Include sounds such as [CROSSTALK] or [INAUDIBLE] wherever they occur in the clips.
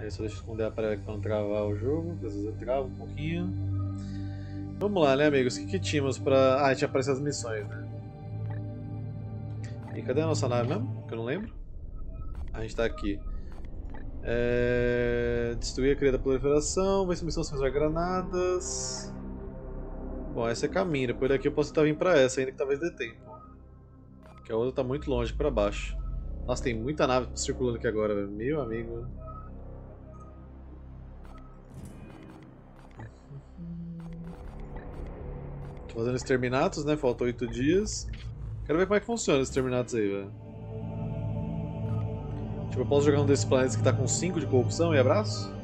Aí só deixa esconder a pra não travar o jogo, às vezes eu travo um pouquinho. Vamos lá, né, amigos? O que, que tínhamos pra. Ah, a gente apareceu as missões, né? E cadê a nossa nave mesmo? Que eu não lembro. A gente tá aqui. É... Destruir a cria da proliferação, ver se missão se usar granadas. Bom, essa é caminho, depois daqui eu posso tentar vir pra essa ainda que talvez dê tempo. Que a outra tá muito longe pra baixo. Nossa, tem muita nave circulando aqui agora. Meu amigo. Tô fazendo exterminatos, né? Faltam 8 dias. Quero ver como é que funciona os exterminatos aí, velho. Tipo, eu posso jogar um desses planetas que tá com 5 de corrupção e abraço?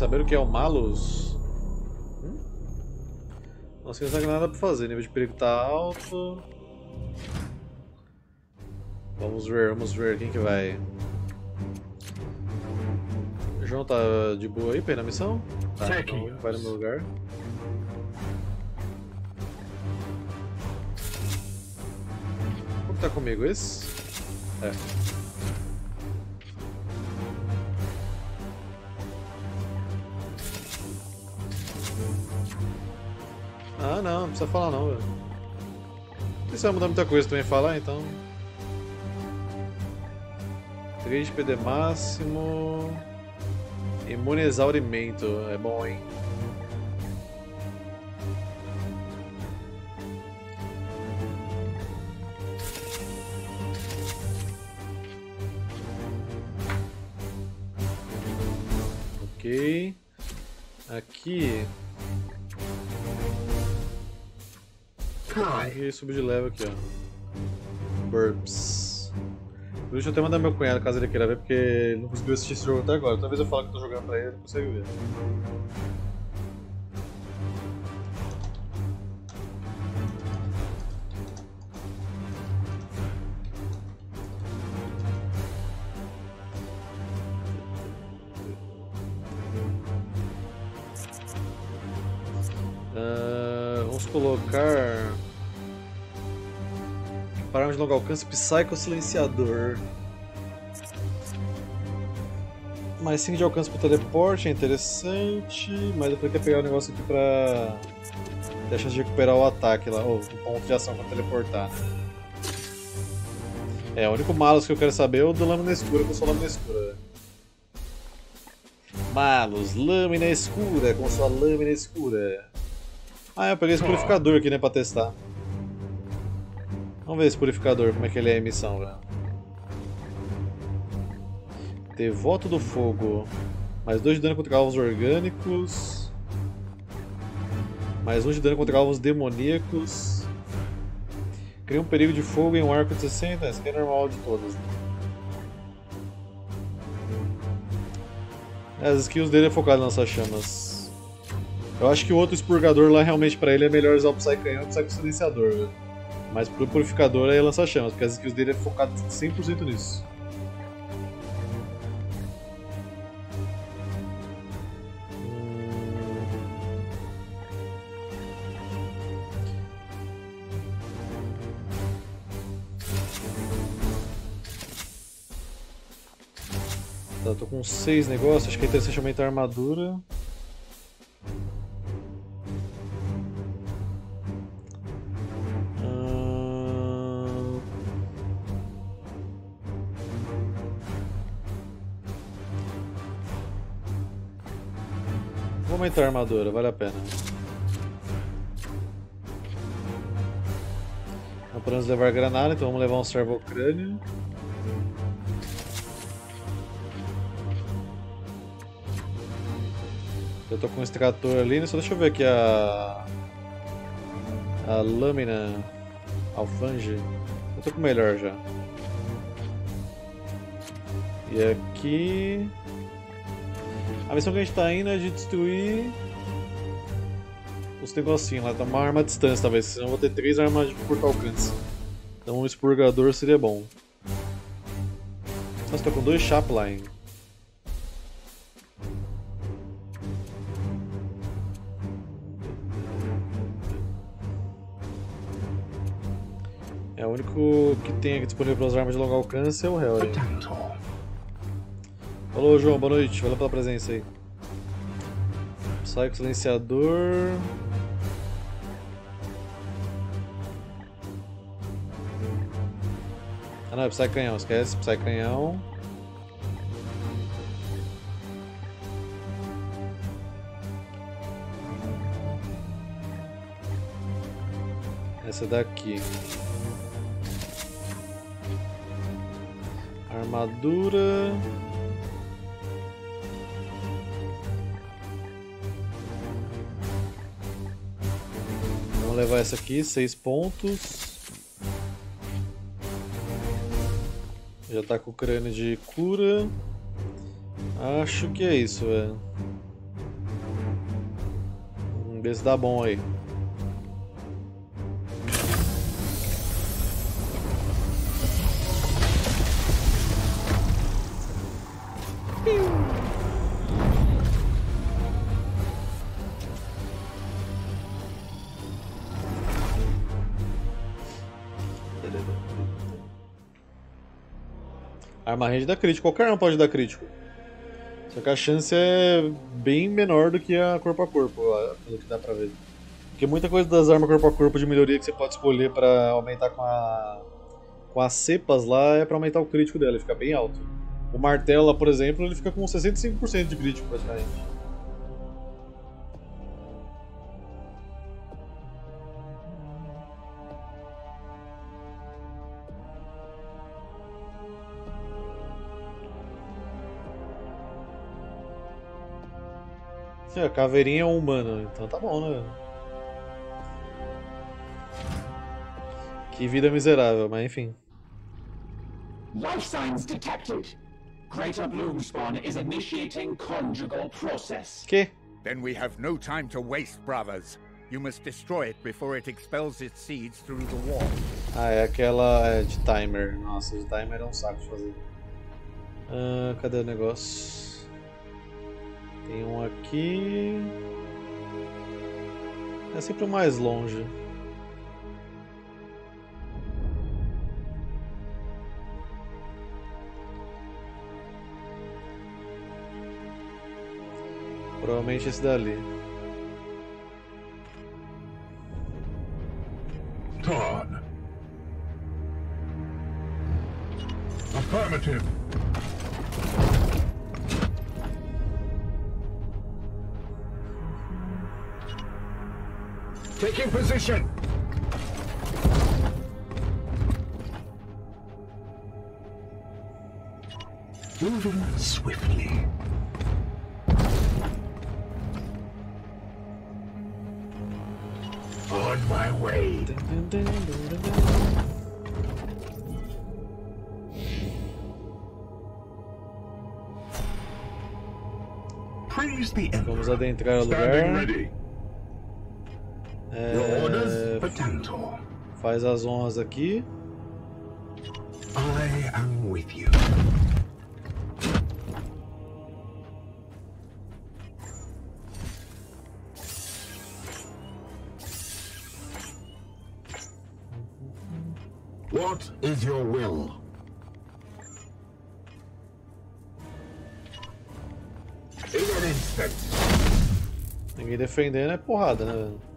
Saber o que é o Malus? Hum? Não sei se nada pra fazer, nível de perigo tá alto. Vamos ver, vamos ver quem que vai. O João tá de boa aí pra ir na missão? Tá, então vai no meu lugar. Que tá comigo? Esse? É. Ah não, não precisa falar não, velho. Precisa mudar muita coisa também falar, então. 3 de PD máximo. Imune exaurimento, é bom, hein? Ok. Aqui. E subir de level aqui, ó. Burps. Deixa eu até mandar meu cunhado caso ele queira ver, porque ele não conseguiu assistir esse jogo até agora. Talvez eu fale que eu tô jogando pra ele, ele não consegue ver. Longo alcance, Psycho Silenciador. Mais 5 de alcance para teleporte, é interessante. Mas depois quer pegar o um negócio aqui pra ter a chance de recuperar o ataque lá, ou o ponto de ação para teleportar. É, o único Malus que eu quero saber é o do Lâmina Escura, com sua Lâmina Escura. Malus, Lâmina Escura, com sua Lâmina Escura. Ah, eu peguei esse purificador aqui, né, pra testar. Vamos ver esse purificador, como é que ele é a emissão, velho. Devoto do Fogo. Mais 2 de dano contra alvos orgânicos. Mais 1 um de dano contra alvos demoníacos. Cria um perigo de fogo em um arco de 60. Esse aqui é normal de todas. Né? As skills dele é focado nas chamas. Eu acho que o outro expurgador lá realmente pra ele é melhor usar o Psy Canhão que o Psycho Silenciador, velho. Mas pro purificador é lança-chamas, porque as skills dele é focado 100% nisso. Tá, tô com 6 negócios, acho que é interessante aumentar a armadura. Aumentar a armadura, vale a pena. Não podemos levar granada, então vamos levar um servocrânio. Eu tô com um extrator ali, né? só deixa eu ver aqui a. A lâmina alfange. Eu tô com o melhor já. E aqui. A missão que a gente tá indo é de destruir. os negocinhos lá, tá uma arma à distância talvez, senão eu vou ter três armas de curto alcance. Então um expurgador seria bom. Nossa, tô com dois Chapline. É, o único que tem aqui disponível para as armas de longo alcance é o Hell. Falou, João, boa noite. Valeu pela presença aí. Psycho silenciador. Ah não, é Psy canhão, esquece, Psy canhão. Essa daqui. Armadura. Levar essa aqui, seis pontos. Já tá com o crânio de cura. Acho que é isso, velho. Vamos ver se dá bom aí. Arma range dá crítico, qualquer arma pode dar crítico. Só que a chance é bem menor do que a corpo a corpo, pelo que dá pra ver. Porque muita coisa das armas corpo a corpo de melhoria que você pode escolher pra aumentar com a. com as cepas lá é pra aumentar o crítico dela, ele fica bem alto. O martelo por exemplo, ele fica com 65% de crítico praticamente. É, a caveirinha é um humano, então tá bom, né? Que vida miserável, mas enfim. Life signs detected. Greater Bloom Spawn is initiating conjugal process. Que? Then we have no time to waste, brothers. You must destroy it before it expels its seeds through the wall. Ah, é aquela é, de timer. Nossa, de timer é um saco de fazer. Ah, cadê o negócio? Tem um aqui. É sempre o mais longe. Provavelmente esse dali. Todd. Affirmative. Taking position. Moving swiftly. On my way. Praise the Vamos Emperor. adentrar o Standing lugar. É, faz as honras aqui. I am with you. What is your will? Ninguém defendendo é porrada, né? velho?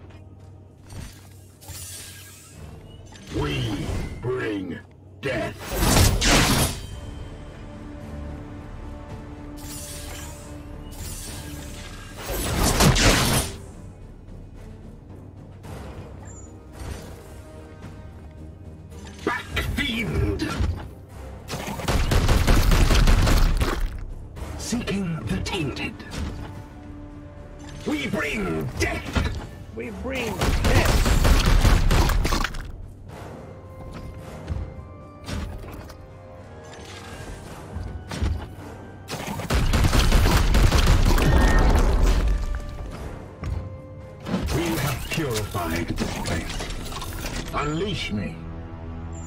Unleash me.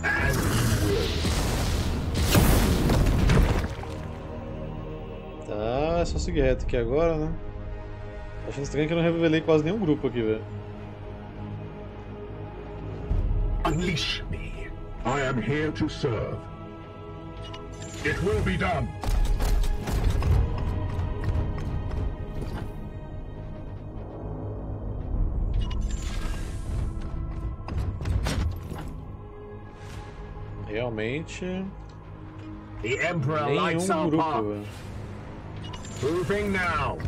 And you will. Tá, é só seguir reto aqui agora, né? Achando estranho que eu não revelei quase nenhum grupo aqui, velho. Unleash me. I am here to serve. It will be done. Realmente. The Emperor lights our grupo. Moving now.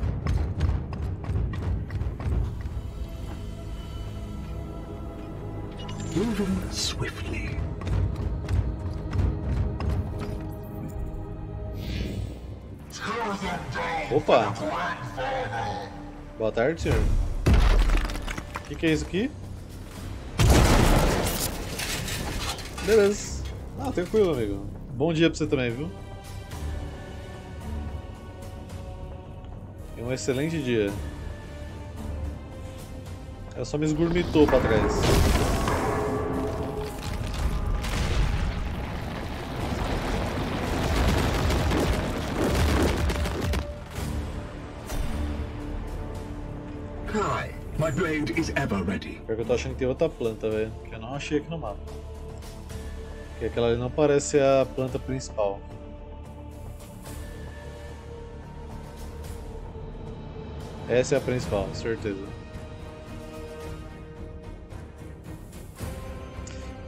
Moving swiftly. Opa! Boa tarde, senhor. O que, que é isso aqui? Beleza. Ah, tranquilo, amigo. Bom dia pra você também, viu? E um excelente dia. Ela só me esgurmitou pra trás. Kai, my blade is ever ready. Pior que eu tô achando que tem outra planta, velho. Que eu não achei aqui no mapa. Porque aquela ali não parece a planta principal. Essa é a principal, certeza.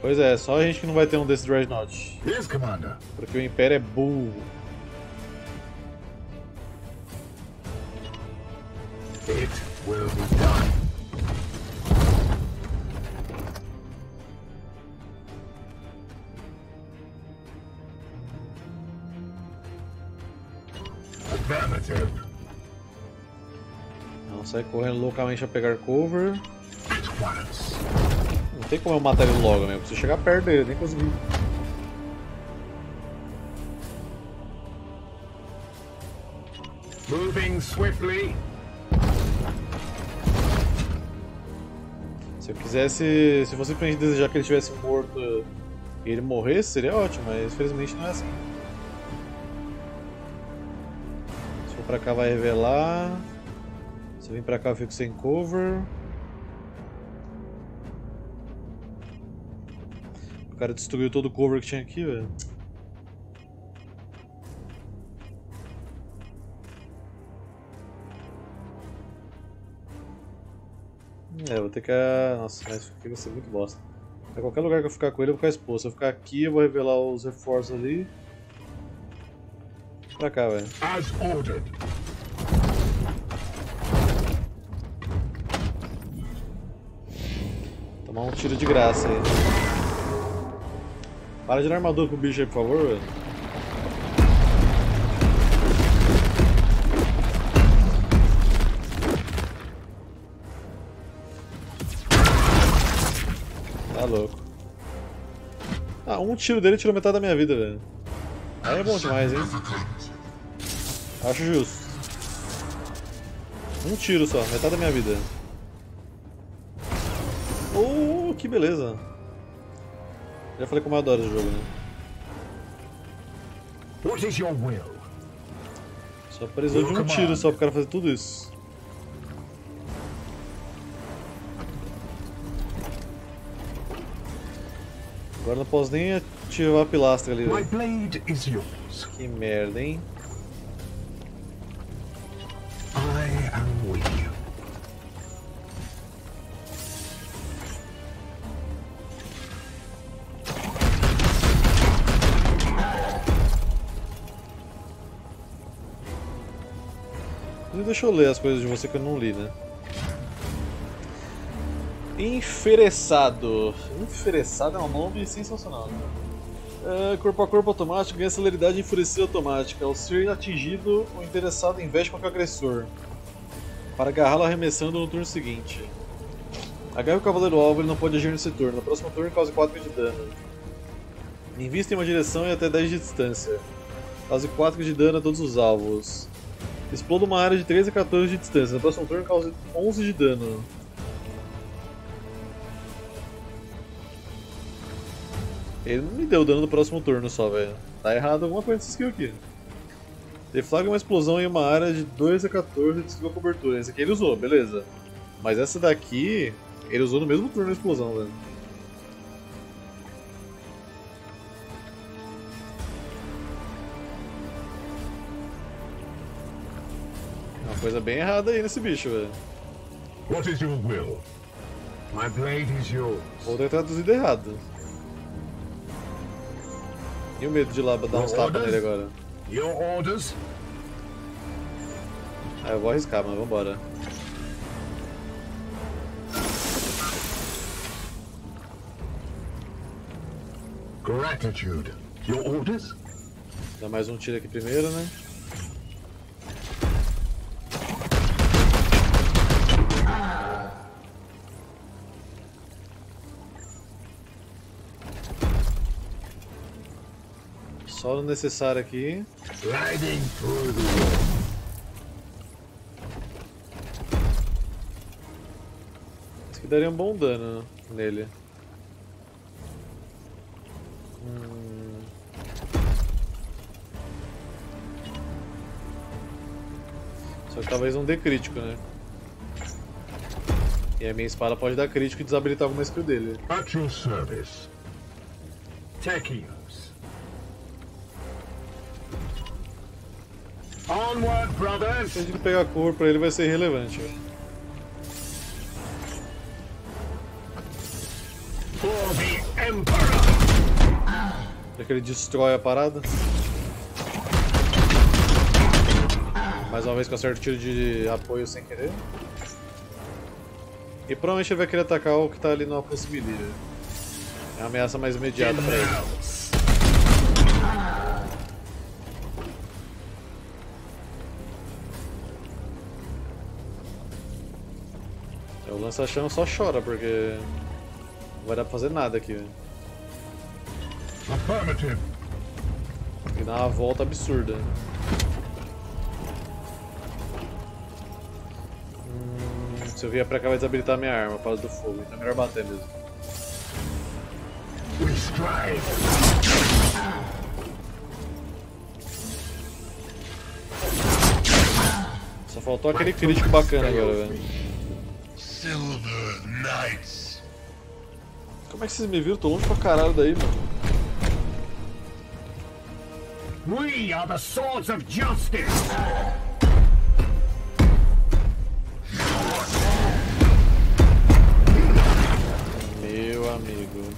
Pois é, só a gente que não vai ter um desses Dreadnought. Yes, Commander. Porque o Império é burro. It sai correndo loucamente a pegar cover. Não tem como eu matar ele logo, né? Eu preciso chegar perto dele, nem consegui. Moving swiftly. Se eu quisesse. Se fosse pra gente desejar que ele tivesse morto e ele morresse, seria ótimo, mas infelizmente não é assim. Se for pra cá vai revelar. Se eu vir pra cá eu fico sem cover. O cara destruiu todo o cover que tinha aqui, velho. É, vou ter que. Nossa, mas aqui vai ser muito bosta. Em qualquer lugar que eu ficar com ele, eu vou ficar exposto. Se eu ficar aqui, eu vou revelar os reforços ali. Pra cá, velho. As ordered. Tomar um tiro de graça aí. Para de dar armadura pro bicho aí, por favor, velho. Tá louco. Ah, um tiro dele tirou metade da minha vida, velho. Aí é bom demais, hein? Acho justo. Um tiro só, metade da minha vida. Oh, que beleza. Já falei como eu adoro esse jogo, né? What is your will? Só precisou de um tiro só pro cara fazer tudo isso. Agora não posso nem ativar a pilastra ali, yours. Que merda, hein? Deixa eu ler as coisas de você que eu não li, né? Enfereçado. Enfereçado é um nome sensacional. É, corpo a corpo automático ganha celeridade e enfurecida automática. Ao ser atingido, o interessado investe contra o agressor. Para agarrá-lo arremessando no turno seguinte. Agarre o cavaleiro alvo, ele não pode agir nesse turno. No próximo turno, cause 4 de dano. Invista em uma direção e até 10 de distância. Cause 4 de dano a todos os alvos. Exploda uma área de 13 a 14 de distância. No próximo turno, cause 11 de dano. Ele não me deu dano no próximo turno só, velho. Tá errado alguma coisa nessa skill aqui. Deflaga uma explosão em uma área de 2 a 14 e destrua a cobertura. Esse aqui ele usou, beleza. Mas essa daqui, ele usou no mesmo turno a explosão, velho. Coisa bem errada aí nesse bicho, velho. What is your will? My blade is yours. Ou ter traduzido errado. E o medo de lá dar uns tapas nele agora? Your orders? Ah, eu vou arriscar, mas vambora. Gratitude. Your orders? Dá mais um tiro aqui primeiro, né? Necessário aqui. Sliding through the wall. Isso aqui daria um bom dano nele. Hum. Só que talvez um dê crítico, né? E a minha espada pode dar crítico e desabilitar alguma skill dele. At your service. Techios. Brothers! Se a gente pegar cor pra ele vai ser irrelevante. Já que ele destrói a parada. Mais uma vez que eu acerto tiro de apoio sem querer. E provavelmente ele vai querer atacar o que tá ali na possibilidade. É a ameaça mais imediata pra ele. O lança-chão só chora porque não vai dar pra fazer nada aqui. velho. Affirmative. E dá uma volta absurda. Hum, se eu vier pra cá vai desabilitar minha arma por causa do fogo, então é melhor bater mesmo. We strive. Só faltou aquele crítico bacana agora, velho. Silver Knights. Como é que vocês me viram? Tô longe pra caralho daí, mano. We are the swords of justice! Meu amigo.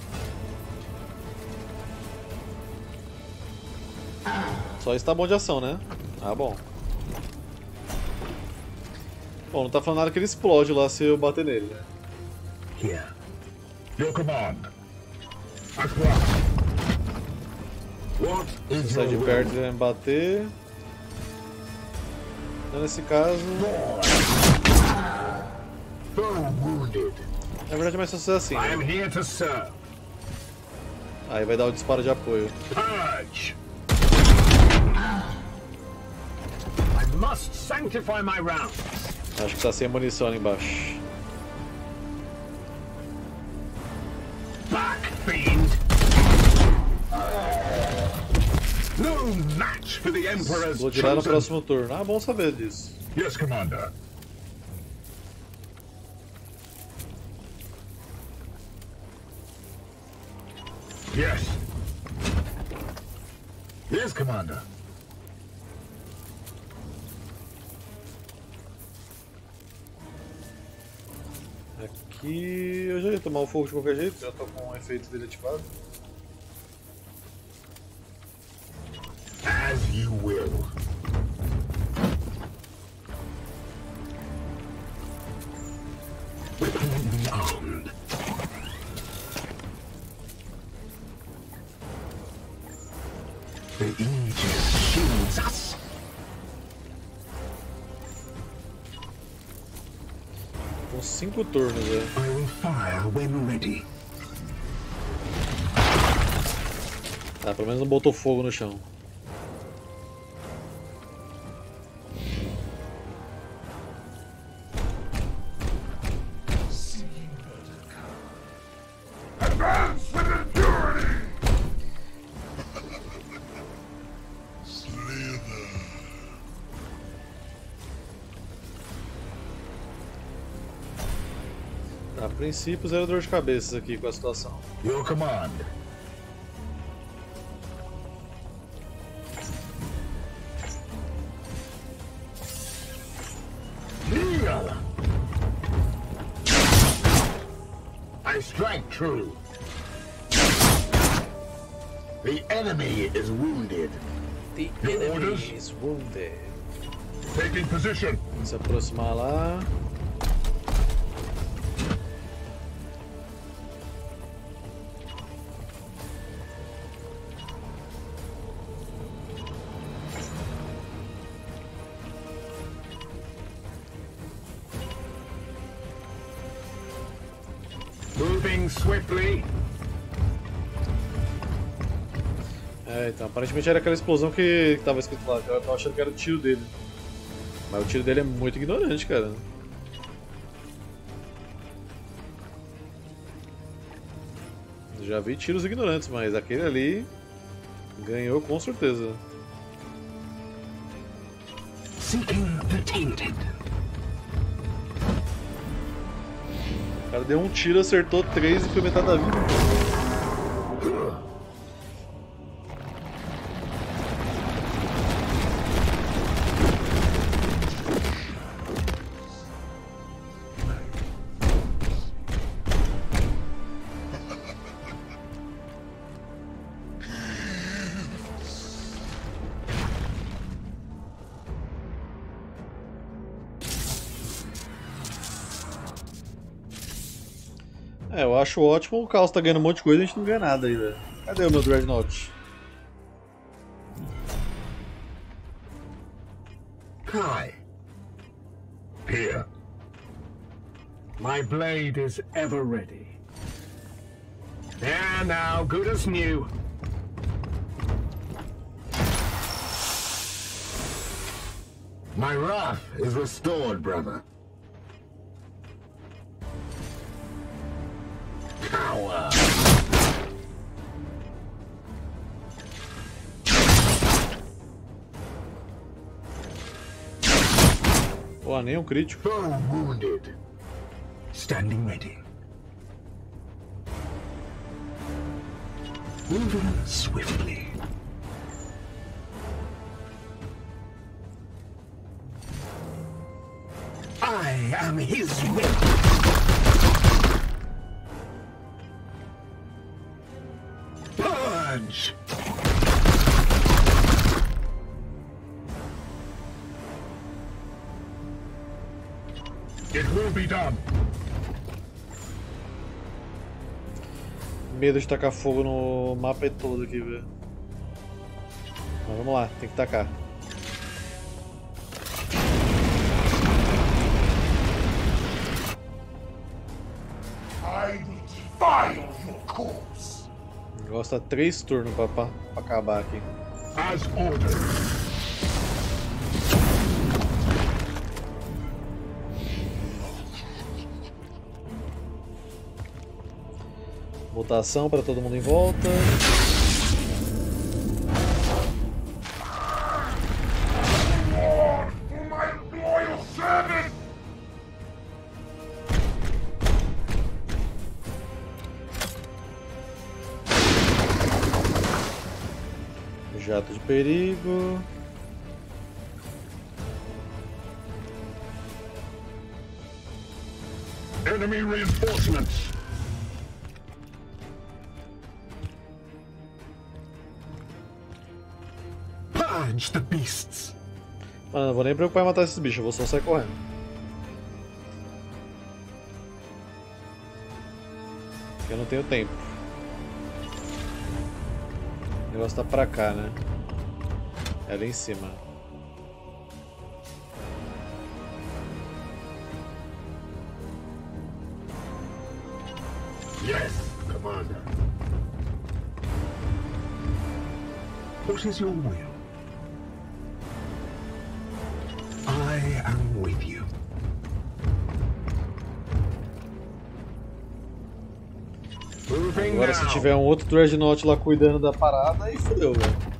Só isso tá bom de ação, né? Ah, bom. Bom, não tá falando nada que ele explode lá se eu bater nele, né? Here. Your command. What is your de perto ele vai me bater. Então, nesse caso, na verdade é mais fácil assim. Né? Aí vai dar o disparo de apoio. Purge! I must sanctify my rounds. Acho que tá sem munição ali embaixo. Back, fiend! No match for the Emperor's Vou tirar no próximo turno. Ah, bom saber disso. Yes, Commander. Yes. Yes, Commander. Aqui eu já ia tomar o fogo de qualquer jeito, já tô com o efeito dele ativado. As you will. Cinco turnos, velho. Tá, pelo menos não botou fogo no chão. Princípio, zero dor de cabeça aqui com a situação. Your command. I strike true. The enemy is wounded. The Your enemy orders? is wounded. Taking position. Vamos se aproximar lá. Aparentemente era aquela explosão que tava escrito lá, eu tava achando que era o tiro dele. Mas o tiro dele é muito ignorante, cara. Já vi tiros ignorantes, mas aquele ali ganhou com certeza. O cara deu um tiro, acertou três e foi metade da vida. É, eu acho ótimo o Caos tá ganhando um monte de coisa e a gente não ganha nada velho. Cadê o meu Dreadnought? Kai. Here. My blade is ever ready. There now, good as new. My wrath is restored, brother. Pô, nem um crítico. Wounded. Standing ready. Moving swiftly. I am his. Purge! Be done. Medo de tacar fogo no mapa é todo aqui, velho. Mas vamos lá, tem que tacar. Tá três turnos pra acabar aqui. As ordered. Votação pra todo mundo em volta. Jato de perigo. Purge the beasts. Mano, não vou nem preocupar em matar esses bichos, eu vou só sair correndo. Eu não tenho tempo. O negócio tá pra cá, né? É ali em cima. Yes, Commander. What is your I am with you. Moving Agora now. se tiver um outro Dreadnought lá cuidando da parada, aí fodeu, velho.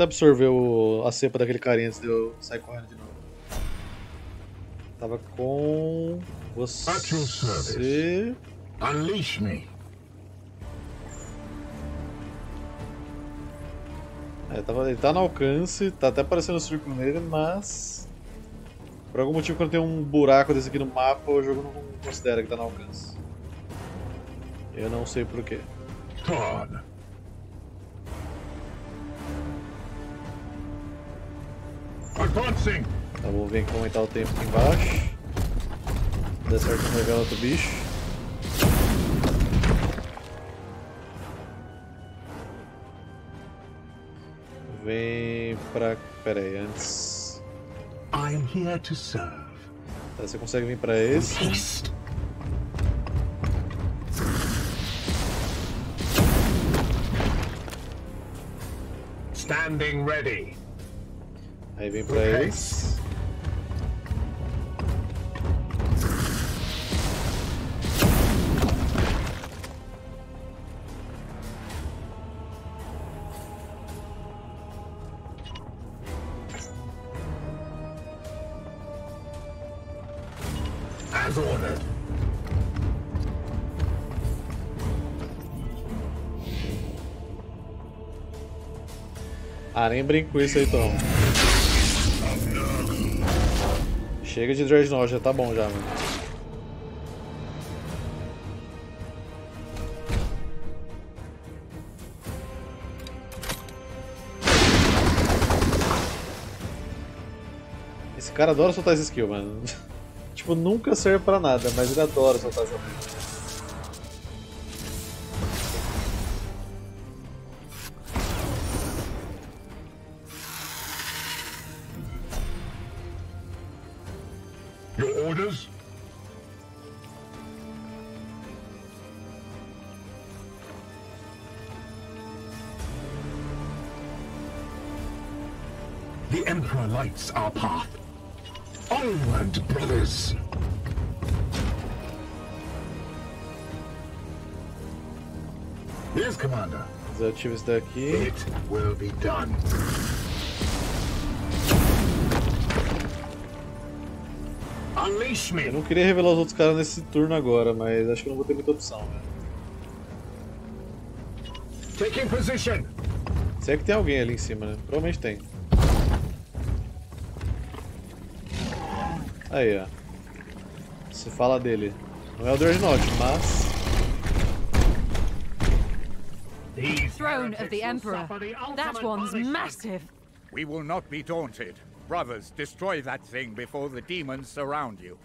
Tenta absorver o- a cepa daquele carinha antes de eu sair correndo de novo. Tava com. Você. Unleash me. É, tava, ele tá no alcance, tá até aparecendo o círculo nele, mas. Por algum motivo, quando tem um buraco desse aqui no mapa, o jogo não considera que tá no alcance. Eu não sei porquê. Thorn. Advancing. Então vou vir aqui aumentar o tempo aqui embaixo. Se der certo, revela outro bicho. Vem pra. Pera aí, antes. I am here to serve. Tá, você consegue vir pra esse. Standing ready. Aí vem pra ordered. Ah, nem brinco com isso aí, Tom. Chega de Dreadnought, já tá bom já, mano. Esse cara adora soltar esse skill, mano. [LAUGHS] tipo, nunca serve pra nada, mas ele adora soltar essa skill. Lights our path. Onward, brothers! Yes, Commander. Desativa daqui. It will be done. Unleash Eu me! não queria revelar os outros caras nesse turno agora, mas acho que eu não vou ter muita opção, né? Taking position! Se é que tem alguém ali em cima, né? Provavelmente tem. Aí, ó. Se fala dele. Não é o Dreadnought, mas. Throne of the Emperor. That one's massive. We will not be daunted. Brothers, destroy that thing before the demons surround you.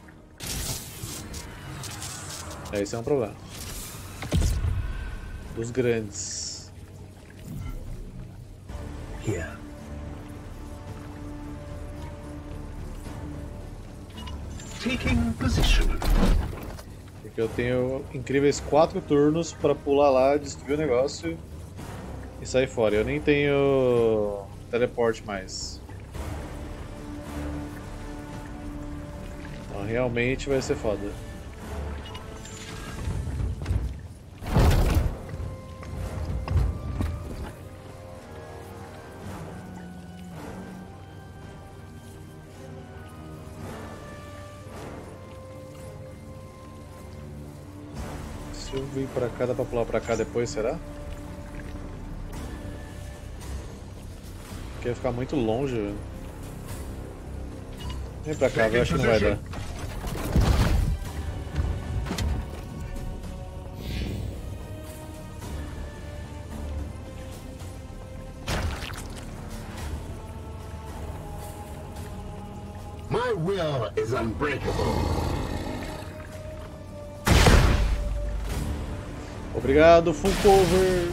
É, esse é um problema. Dos grandes. Here. Porque eu tenho incríveis 4 turnos pra pular lá, destruir o negócio e sair fora. Eu nem tenho teleporte mais. Então realmente vai ser foda. Pra cá, dá pra pular pra cá depois, será? Porque vai ficar muito longe. Vem pra cá, eu acho que não vai dar. Obrigado, full cover!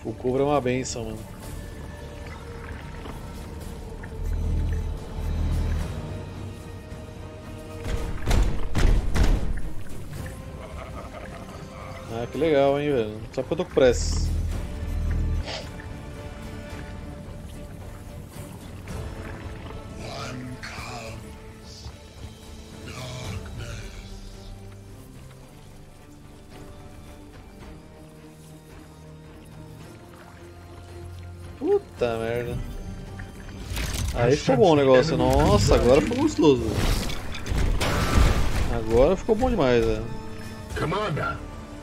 Full cover é uma benção, mano. Ah, que legal, hein, velho. Só porque eu tô com pressa. Ficou bom o negócio. Nossa, agora ficou gostoso. Agora ficou bom demais, velho. Commander,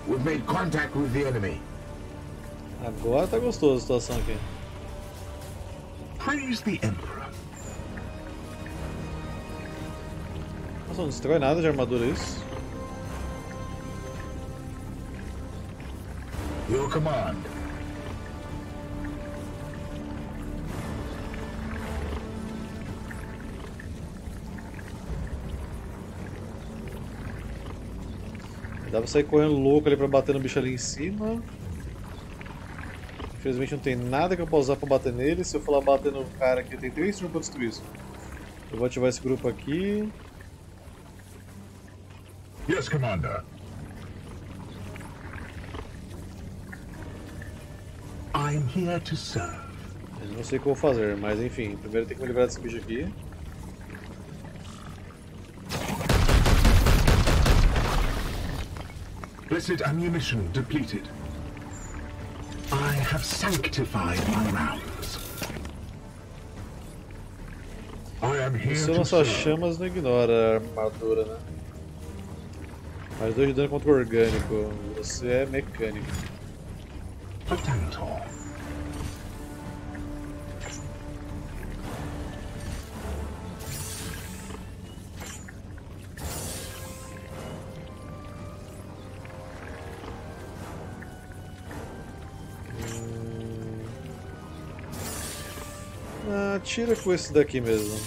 we've made contact with the enemy. Agora tá gostoso a situação aqui. Praise the Emperor. Nossa, não destrói nada de armadura isso. Your command. Dá pra sair correndo louco ali pra bater no bicho ali em cima. Infelizmente não tem nada que eu possa usar pra bater nele. Se eu for lá bater no cara aqui, tem três turnos pra destruir isso. Eu vou ativar esse grupo aqui. Yes, Commander. I'm here to serve. Eu não sei o que eu vou fazer, mas enfim. Primeiro tem que me livrar desse bicho aqui. Blessed ammunition depleted. I have sanctified my rounds. I am here lançar serve. chamas, não ignora a armadura, né? Mais dois de dano contra o orgânico. Você é mecânico. Tira com esse daqui mesmo.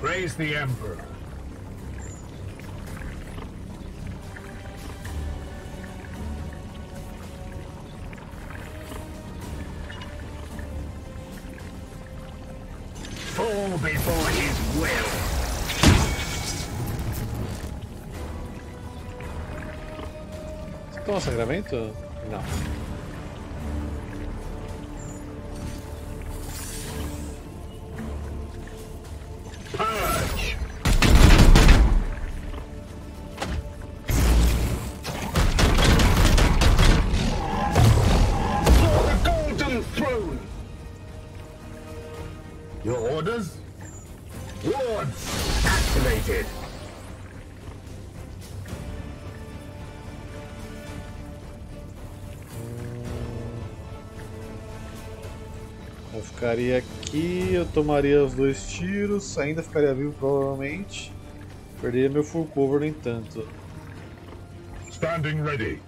Praise the Emperor. Sangramento? Não. Tomaria os dois tiros, ainda ficaria vivo provavelmente. Perderia meu full cover no entanto. Standing ready.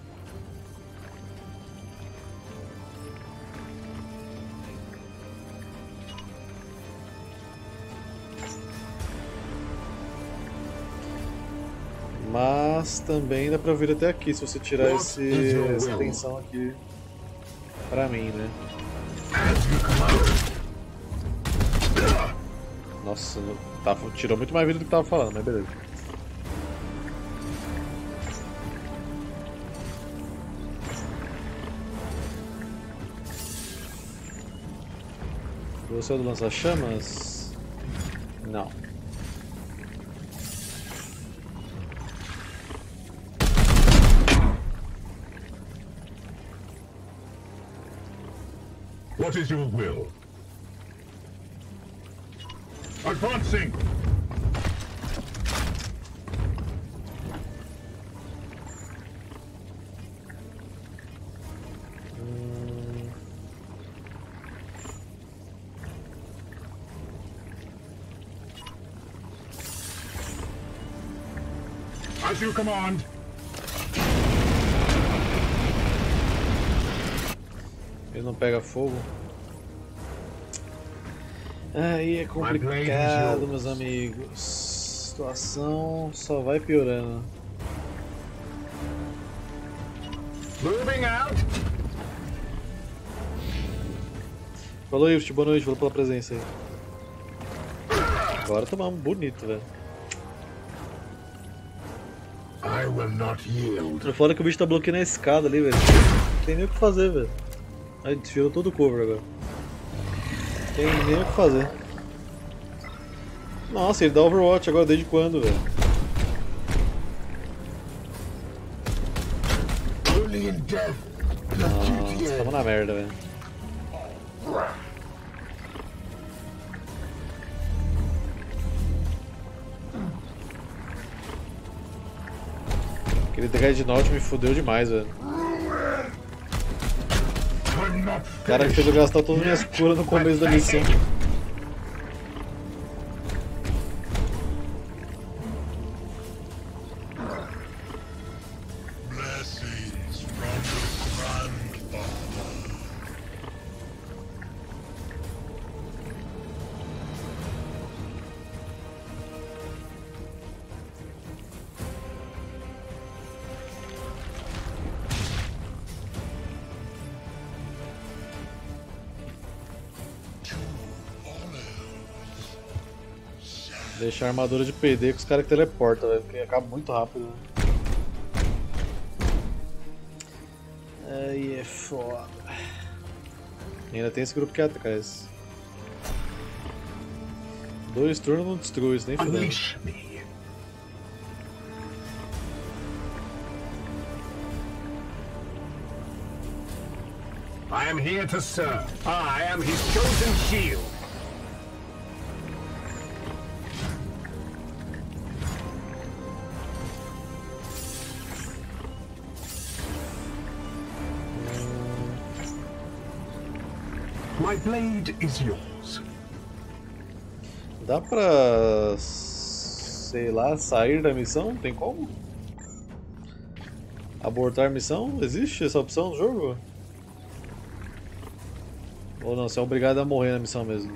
Mas também dá pra vir até aqui se você tirar esse, essa will? tensão aqui pra mim, né? As you command. Nossa, tá, tirou muito mais vida do que tava falando, mas beleza. Você é do lança-chamas? Não. What is your will? As you command. Ele não pega fogo. Aí é complicado, meus amigos. A situação só vai piorando. Moving out. Falou, Ift, boa noite, valeu pela presença aí. Agora tomamos bonito, velho. O é fora que o bicho tá bloqueando a escada ali, velho. Tem nem o que fazer, velho. Aí desviou todo o cover agora. Tem nem o que fazer. Nossa, ele dá Overwatch agora desde quando, velho? Nossa, tamo na merda, velho. Dreadnought me fudeu demais, velho. O cara fez eu gastar todas as minhas curas no começo da missão. A armadura de PD com os caras que teleportam, velho, porque acaba muito rápido. Aí é foda. E ainda tem esse grupo que é atrás. Dois turnos não destrui isso, nem fudendo. I am here to serve. I am his chosen shield. Blade is yours. Dá pra. sei lá, sair da missão? Tem como? Abortar missão? Existe essa opção no jogo? Ou não, você é obrigado a morrer na missão mesmo?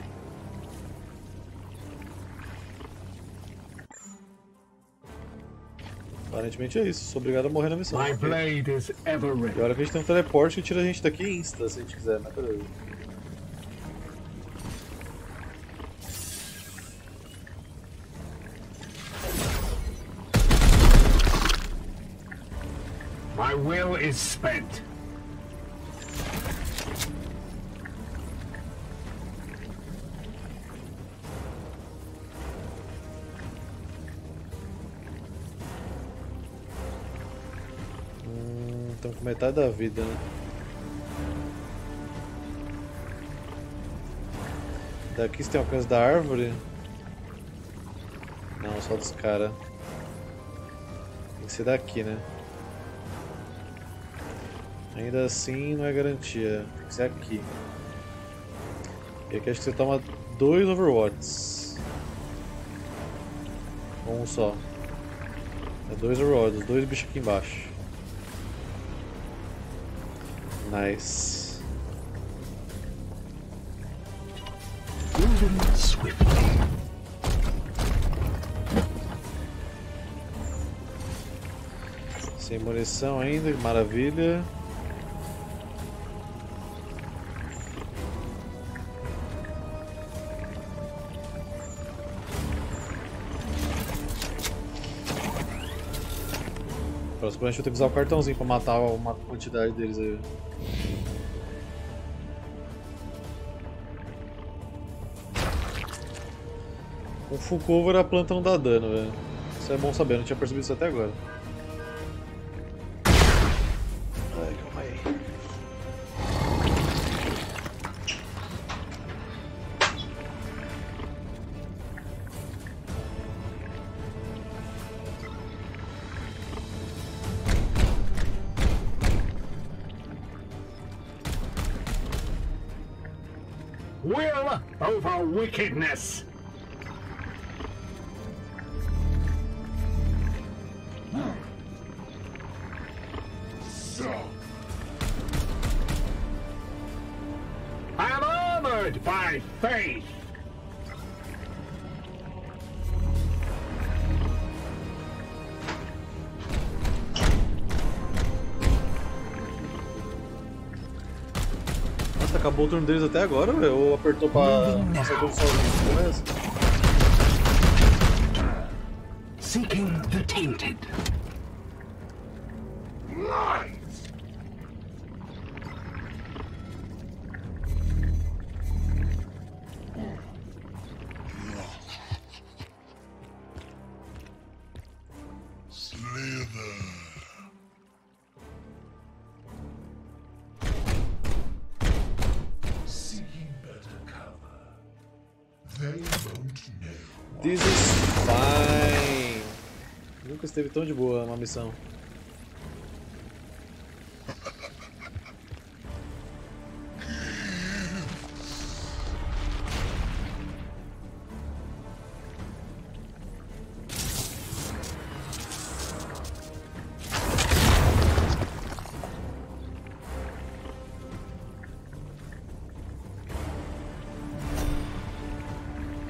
Aparentemente é isso, sou obrigado a morrer na missão. My blade is ever E ready. olha que a gente tem um teleporte que tira a gente daqui insta, se a gente quiser, mas beleza. Will is spent. Hum, estamos com metade da vida, né? Daqui você tem alcance da árvore? Não, só dos caras. Tem que ser daqui, né? Ainda assim não é garantia. Tem que ser aqui. E aqui acho que você toma dois overwatts. Ou um só. É dois overwatts, dois bichos aqui embaixo. Nice. Sem munição ainda, maravilha. Próximo eu vou ter que usar o cartãozinho pra matar uma quantidade deles aí. O full cover a planta não dá dano, velho. Isso é bom saber, não tinha percebido isso até agora. Acabou o turno deles até agora, velho? Ou apertou pra passar tudo sozinho? Essa? Seeking the tainted. Missão.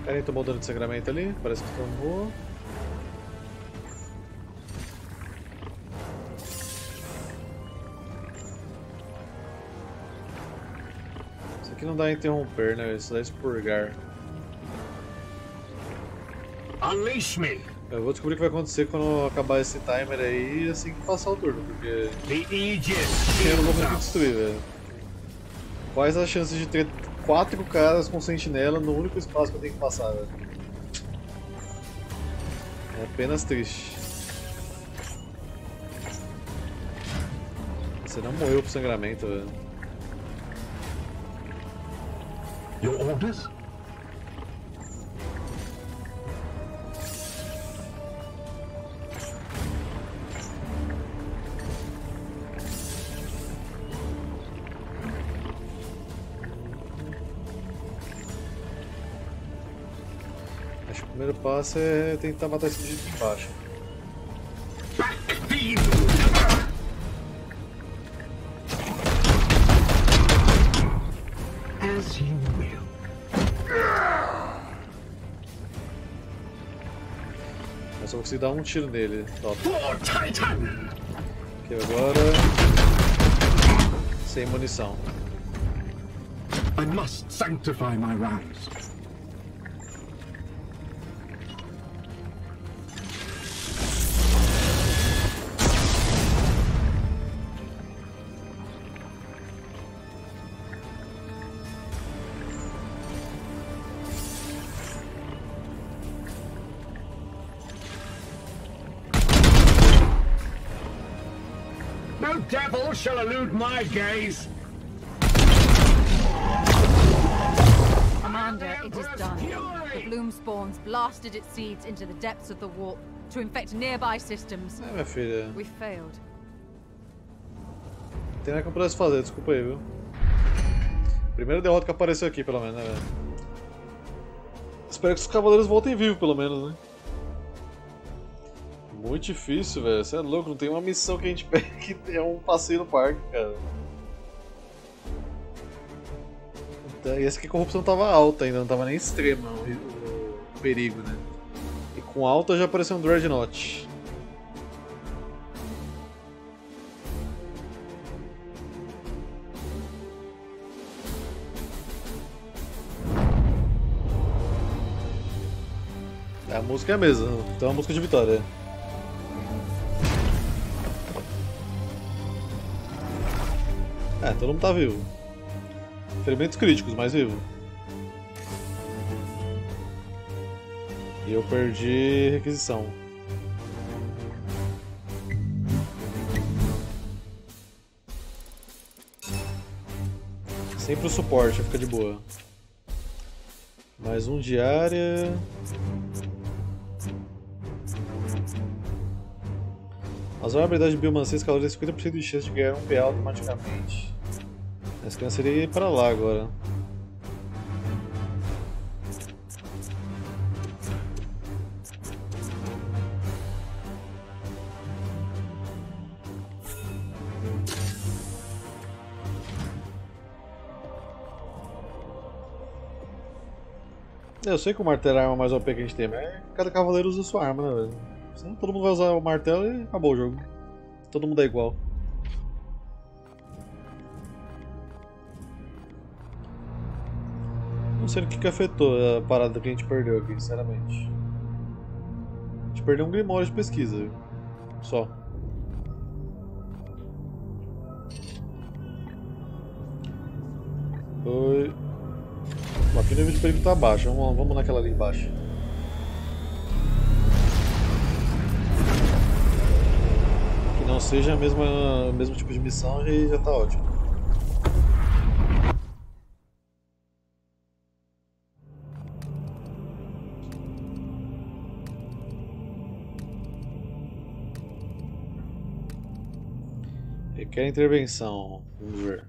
Karen tomou dano de sangramento ali, parece que tomou. Aqui não dá interromper, né? Isso dá expurgar. Unleash me! Eu vou descobrir o que vai acontecer quando acabar esse timer aí assim que passar o turno, porque eu não vou conseguir destruir, velho. Quais as chances de ter quatro caras com sentinela no único espaço que eu tenho que passar, velho? É apenas triste. Você não morreu por sangramento, velho. Your orders? Acho que o primeiro passo é tentar matar esse bicho aqui consegui dar um tiro nele. Top. Ok, agora. Sem munição. I must sanctify my rounds. My gaze! Commander, it is done. The bloom spawns blasted its seeds into the depths of the warp to infect nearby systems. É, minha filha. We failed. Não tem nada que eu pudesse fazer, desculpa aí, viu? Primeira derrota que apareceu aqui, pelo menos, né, velho? Espero que os cavaleiros voltem vivos, pelo menos, né? Muito difícil, velho. Você é louco, não tem uma missão que a gente [LAUGHS] pega que é um passeio no parque, cara. Então, e essa aqui a corrupção tava alta ainda, não tava nem extrema o, o perigo, né? E com alta já apareceu um Dreadnought. É, A música é a mesma, então é uma música de vitória. É, todo mundo tá vivo. Ferimentos críticos, mas vivo. E eu perdi requisição. Sempre o suporte, fica de boa. Mais um diária. As habilidades de biomancia escalaram 50% de chance de ganhar um PA automaticamente. Essa criança seria ir pra lá agora. Eu sei que o martelo é a arma mais OP que a gente tem, mas cada cavaleiro usa sua arma, né? Senão todo mundo vai usar o martelo e acabou o jogo. Todo mundo é igual. Sei o que, que afetou a parada que a gente perdeu aqui, sinceramente. A gente perdeu um Grimório de pesquisa. Só. Bom, aqui o nível de perigo tá baixo. Vamos, vamos naquela ali embaixo. Que não seja a mesma, o mesmo tipo de missão e já tá ótimo. Requer intervenção. Vamos ver.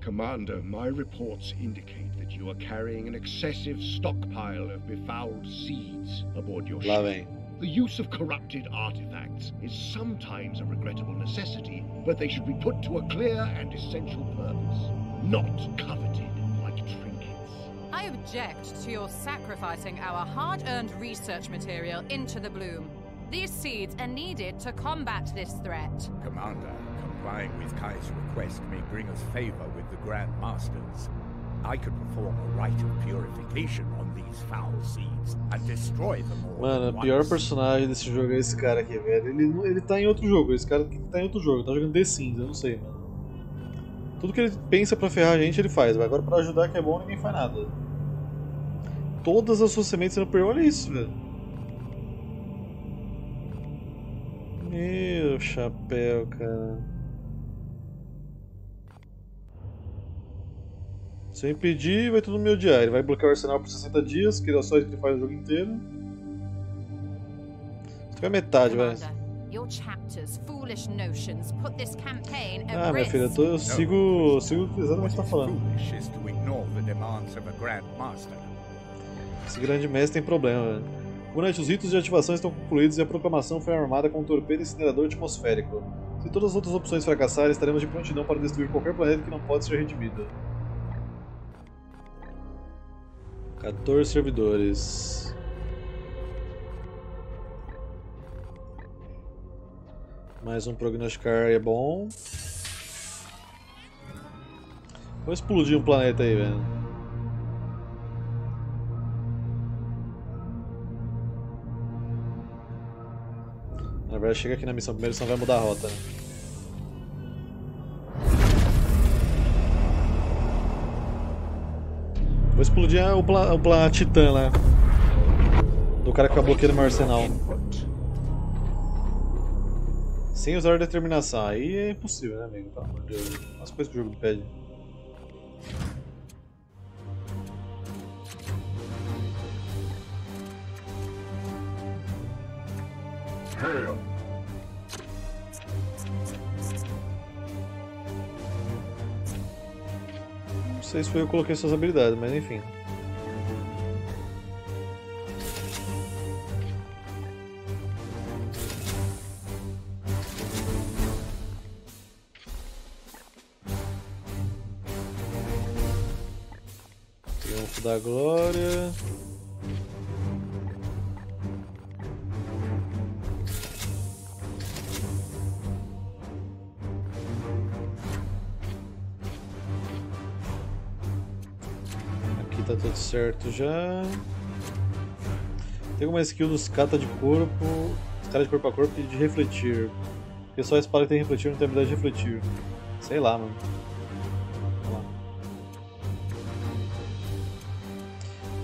Commander, my reports indicate that you are carrying an excessive stockpile of befouled seeds aboard your Lá ship. vem. The use of corrupted artifacts is sometimes a regrettable necessity, but they should be put to a clear and essential purpose, not coveted like trinkets. I object to your sacrificing our hard earned research material into the bloom. These seeds are needed to combat this threat. Commander, complying with Kai's request may bring us favor with the Grand Masters. I could perform a rite of purification on these foul seeds and destroy them all. Mano, o pior personagem desse jogo é esse cara aqui, velho. Ele, ele tá em outro jogo, esse cara aqui tá em outro jogo, tá jogando The Sims, eu não sei, mano. Tudo que ele pensa pra ferrar a gente, ele faz. Agora pra ajudar que é bom, ninguém faz nada. Todas as suas sementes sendo per... Olha isso, velho. Meu chapéu, cara. Se eu impedir, vai tudo me odiar. Ele vai bloquear o arsenal por 60 dias, que é só isso que ele faz o jogo inteiro. Isso é metade, velho. Commander, your chapter's foolish notions put this campaign at Ah, minha filha, eu, tô, eu sigo, sigo exatamente o que você tá falando. Foolish is to ignore the demands of a Grand Master. Esse grande mestre tem problema, velho. Durante os ritos de ativação estão concluídos e a proclamação foi armada com um torpedo incinerador atmosférico. Se todas as outras opções fracassarem, estaremos de prontidão para destruir qualquer planeta que não pode ser redimido. 14 servidores. Mais um prognosticar é bom. Vou explodir um planeta aí, velho. Na verdade, chega aqui na missão primeiro, senão vai mudar a rota, né? Vou explodir o, pla o planeta Titã lá. Do cara que acabou aqui no meu arsenal. Sem usar determinação. Aí é impossível, né, amigo? Pelo amor de Deus. As coisas que o jogo pede. Hail! Não sei se foi eu que coloquei suas habilidades, mas enfim. Da Glória. Certo já. Tem uma skill dos kata de corpo, os caras de corpo a corpo e de refletir. Porque só a espada que tem refletir não tem habilidade de refletir. Sei lá, mano.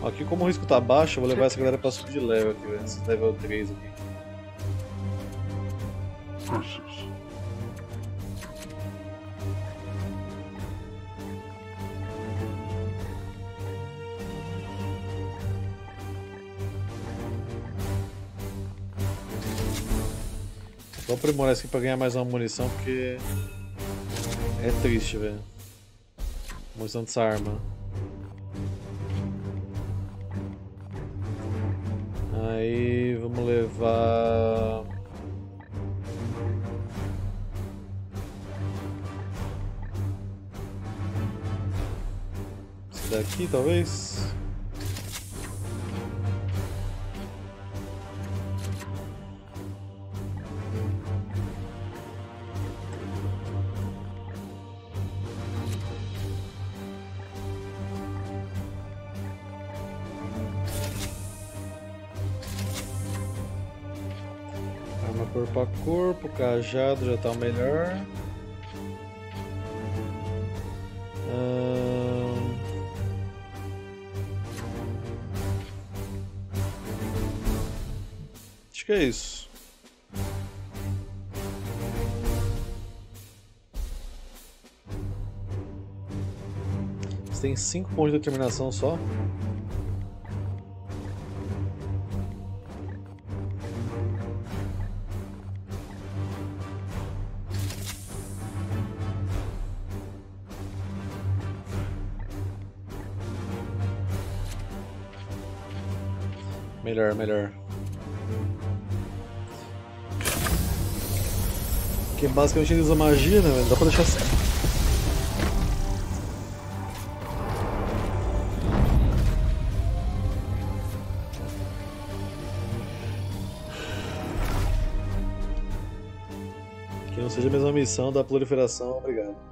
Aqui como o risco tá baixo, eu vou levar essa galera pra subir de level aqui. Esse level 3 aqui. Vou aprimorar isso aqui pra ganhar mais uma munição, porque é triste, velho. Munição dessa arma. Aí vamos levar. Esse daqui talvez? Arma corpo a corpo, cajado já tá melhor. Ahn, Acho que é isso. Você tem 5 pontos de determinação só. Melhor, melhor. Porque basicamente ele usa magia, né, velho? Dá pra deixar certo. Que não seja a mesma missão da proliferação, obrigado.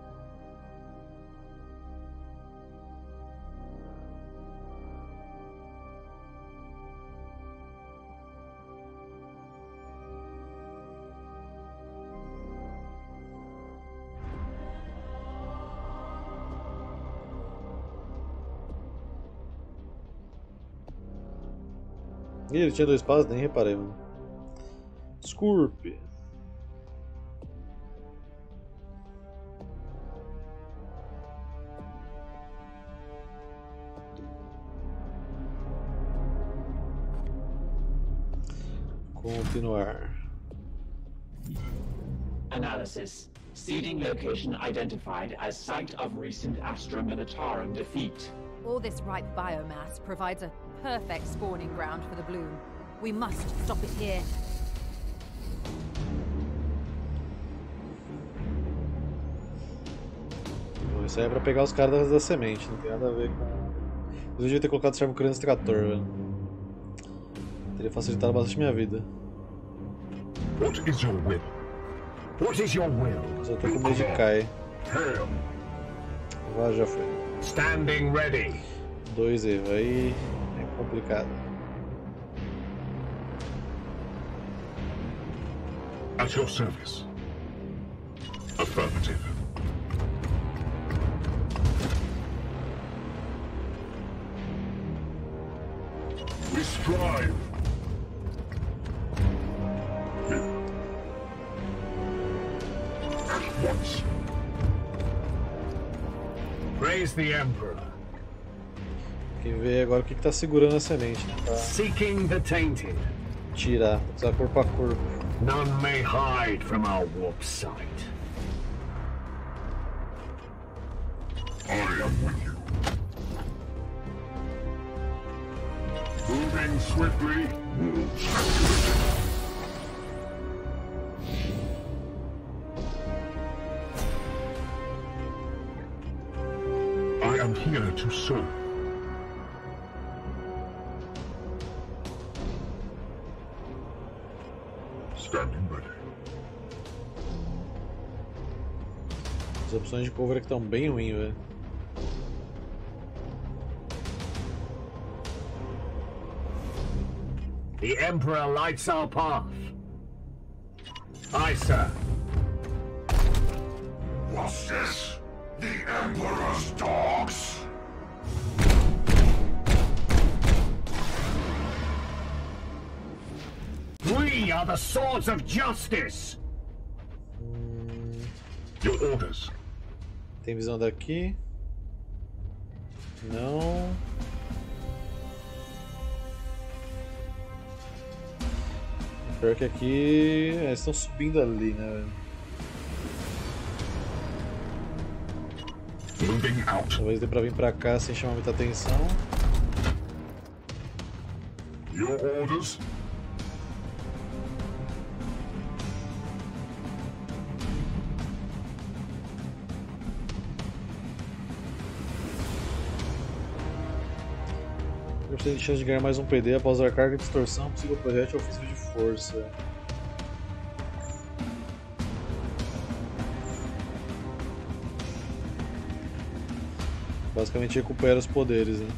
Ih, ele tinha dois passos, nem reparei, mano. Scorp. Continuar. Analysis. Seeding location identified as site of recent Astra Militarum defeat. All this ripe biomass provides a perfect spawning ground for the bloom. We must stop it here. Bom, isso aí é pra pegar os caras da, da semente, não tem nada a ver com. Eu devia ter colocado o Sermocrano extrator, velho. Teria facilitado bastante minha vida. What is your will? What is your will? Mas eu tô com medo de cair. Vá, já foi. Standing ready. Dois erros aí complicado. At your service. Affirmative. We strive. Once. Praise the Emperor. Tem que ver agora o que, que tá segurando a semente? Pra Seeking the tainted. tirar, usar corpo a corpo. None may hide from our warp sight. I am with you. Moving swiftly. I am here to serve. Opções de cover aqui estão bem ruins, velho. The Emperor lights our path. Aye, sir. What's this? The Emperor's dogs? We are the swords of justice. Hmm. Your orders. Tem visão daqui? Não. Pior que aqui. é, Eles estão subindo ali, né? velho? Moving out. Talvez dê pra vir pra cá sem chamar muita atenção. Your orders. Tem chance de ganhar mais um PD após usar carga de distorção, possível projétil ofensivo de força. Basicamente recupera os poderes, né?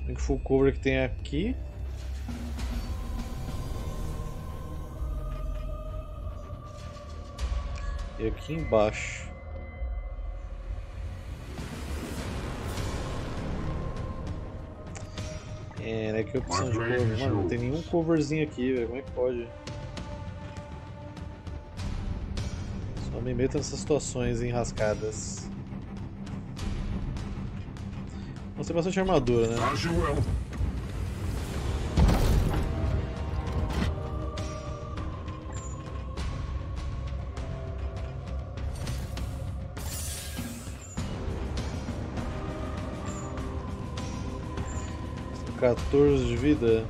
O único full cover que tem aqui. Aqui embaixo. É, né? Que opção de cover? Mano, não tem nenhum coverzinho aqui, velho. Como é que pode? Só me meto nessas situações enrascadas. Nossa, tem bastante armadura, né? 14 de vida.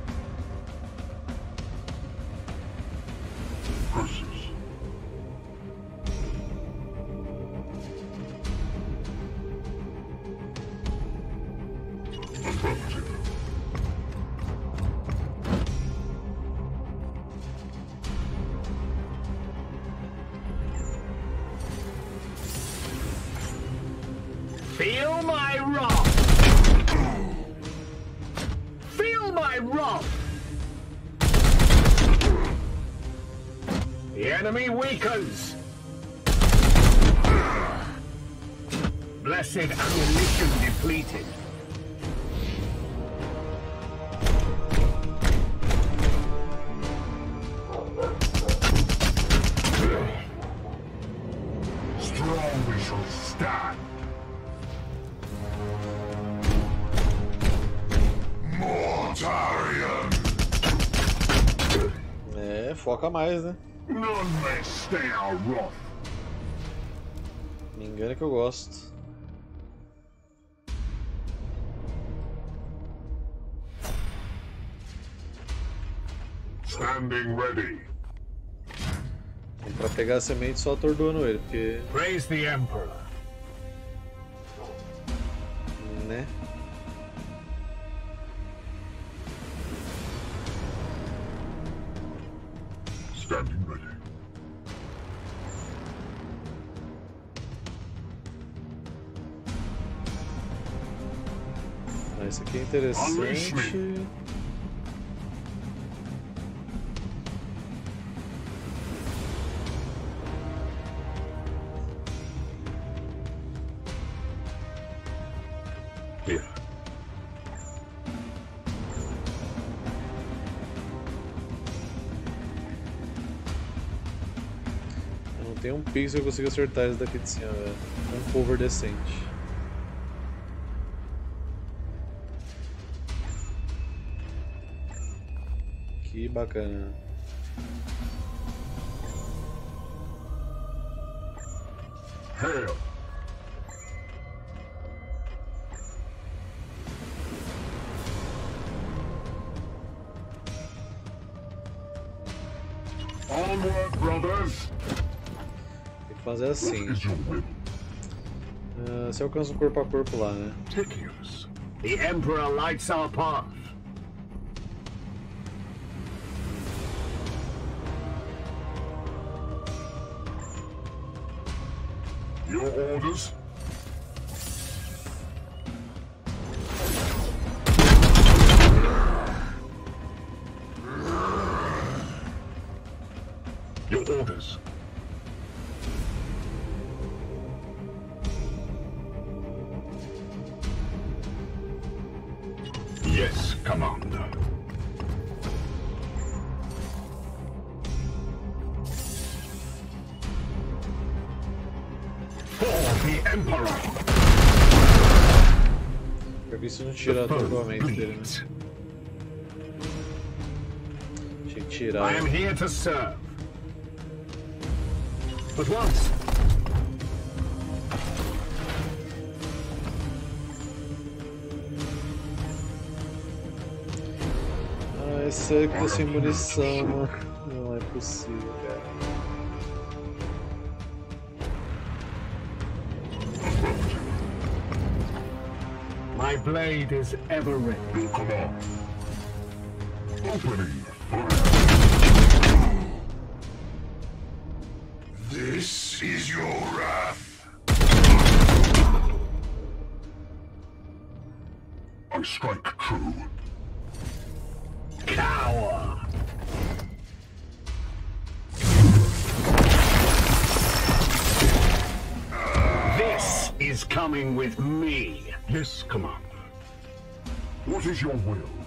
Wrath! The enemy weakens! Blessed ammunition depleted. Foca mais, né? Me engana que eu gosto. Standing ready. E pra pegar a semente só atordoando ele, porque. Praise the Emperor. Interessante. Não tenho um pixel que eu consiga acertar eles daqui de cima, velho. Um cover decente. Bacana. Hail. Onward, brothers. Tem que fazer assim. Ah, você alcança um corpo a corpo lá, né? The Emperor lights our path. Ver se não tira The foe atordoamento dele, né? Tinha que tirar. I am here to serve. But once, Ah, esse aí que tá sem munição, mano. Não é possível, my blade is ever ready. Your command. Opening fire. This is your wrath. I strike true. Cower! Coming with me. Yes, Commander. What is your will?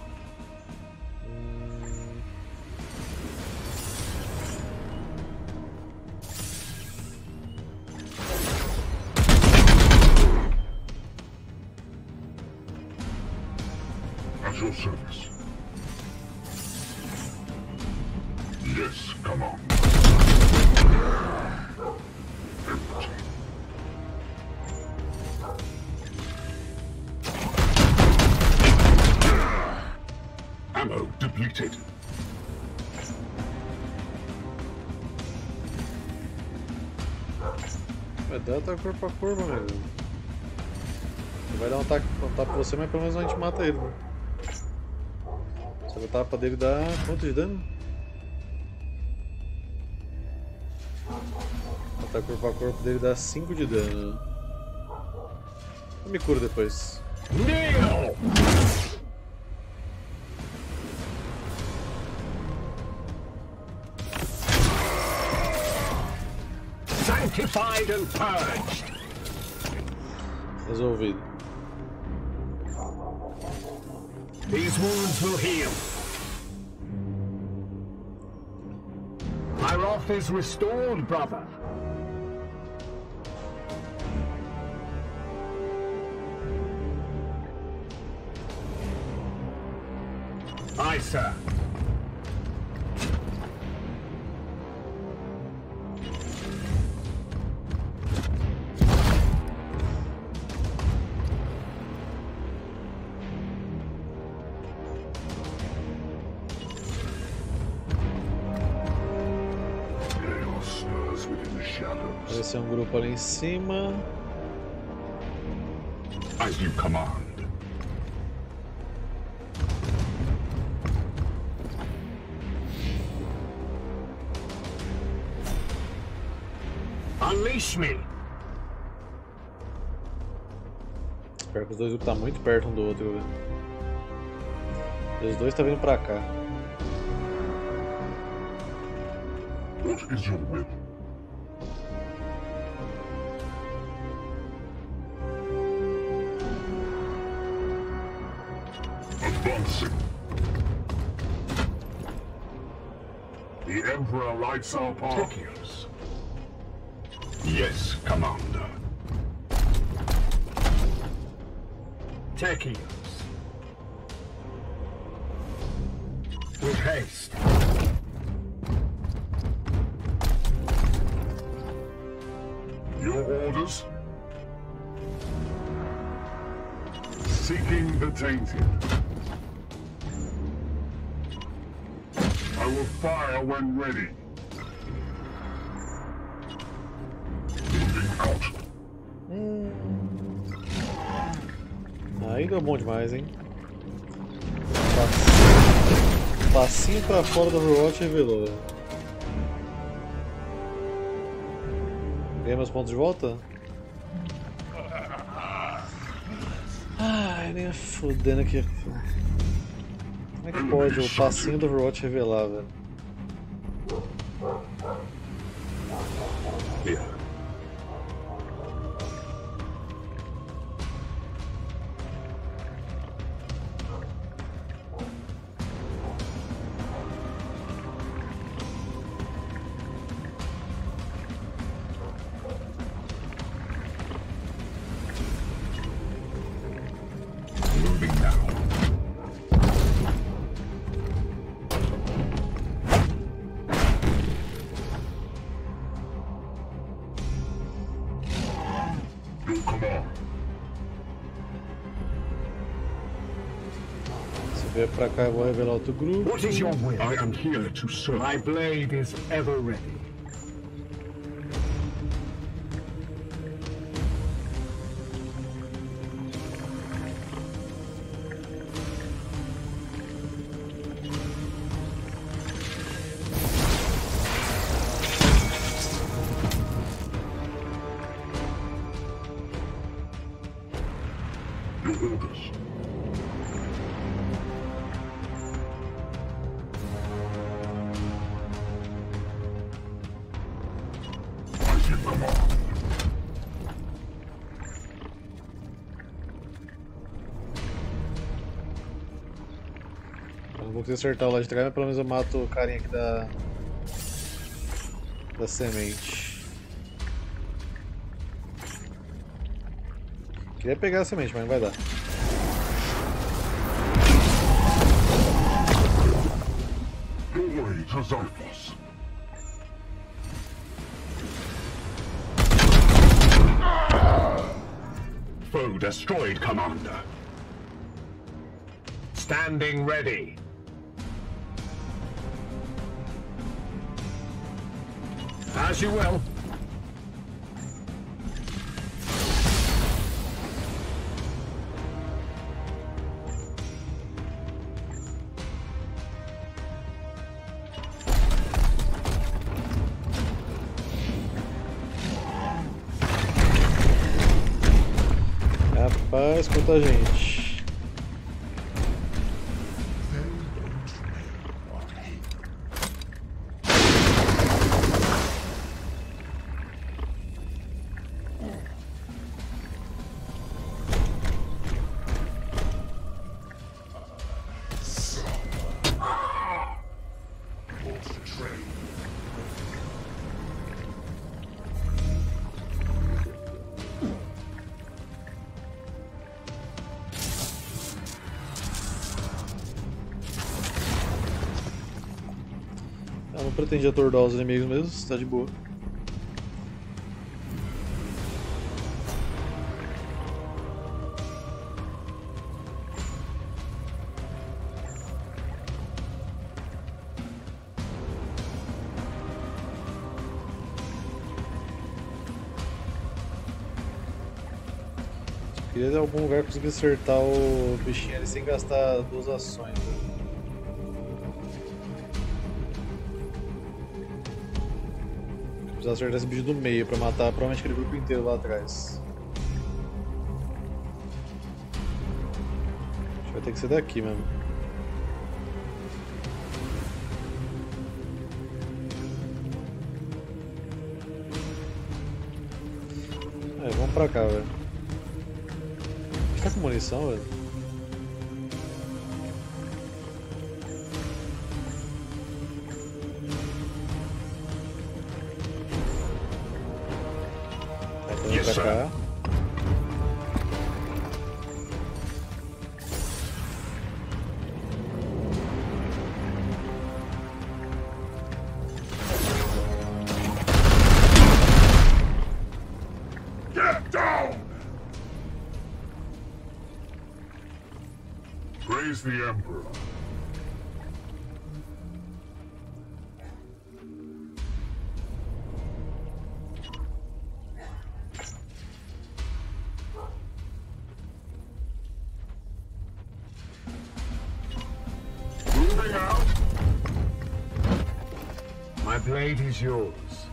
Vai dar ataque corpo a corpo, velho. Ele vai dar um ataque, um tapa pra você, mas pelo menos a gente mata ele, né? Só que o tapa dele dá quanto de dano? O ataque corpo a corpo dele dá 5 de dano. Eu me curo depois. Sanctified and purged. Resolvido. These wounds will heal. My wrath is restored, brother. Aye, sir. Ali em cima. As you command. Unleash me. Espero que os dois grupos tá muito perto um do outro, os dois tá vindo pra cá. What is your will? Lights path. Yes, Commander. Techios. With haste. Your orders? Seeking the tainted. I will fire when ready. Bom demais, hein? Pass- Passinho pra fora do Overwatch revelou. Ganhei meus pontos de volta? Ai, nem fudendo aqui. Como é que pode o passinho do Overwatch revelar, velho? Pra cá, eu vou revelar outro grupo. What is your will? I am here to serve. My blade is ever ready. Acertar o lá de mas pelo menos eu mato o carinha aqui da. da semente. Queria pegar a semente, mas não vai dar. Way to Xalphos. Foe destroyed, Commander. Standing ready. As you will. Rapaz, quanta gente. Pretendi atordoar os inimigos mesmo, tá de boa. Queria em algum lugar conseguir acertar o bichinho ali sem gastar duas ações. né? Precisar acertar esse bicho do meio pra matar provavelmente aquele grupo inteiro lá atrás. Acho que vai ter que ser daqui mesmo. É, vamos pra cá, velho. Tá com munição, velho? Yours.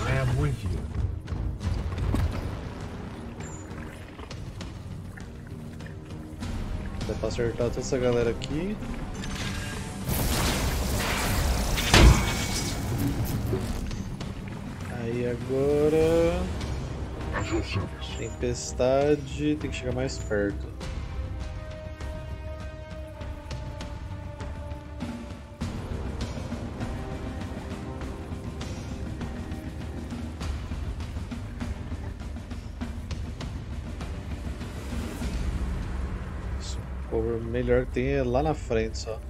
I am with you. Dá pra acertar toda essa galera aqui. Aí agora. Tempestade tem que chegar mais perto. Melhor que tem é lá na frente só.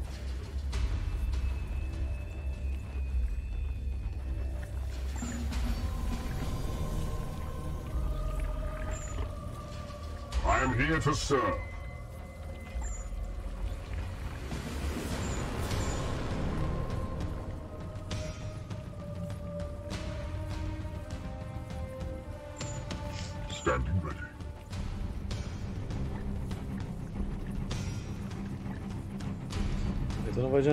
I am here to serve.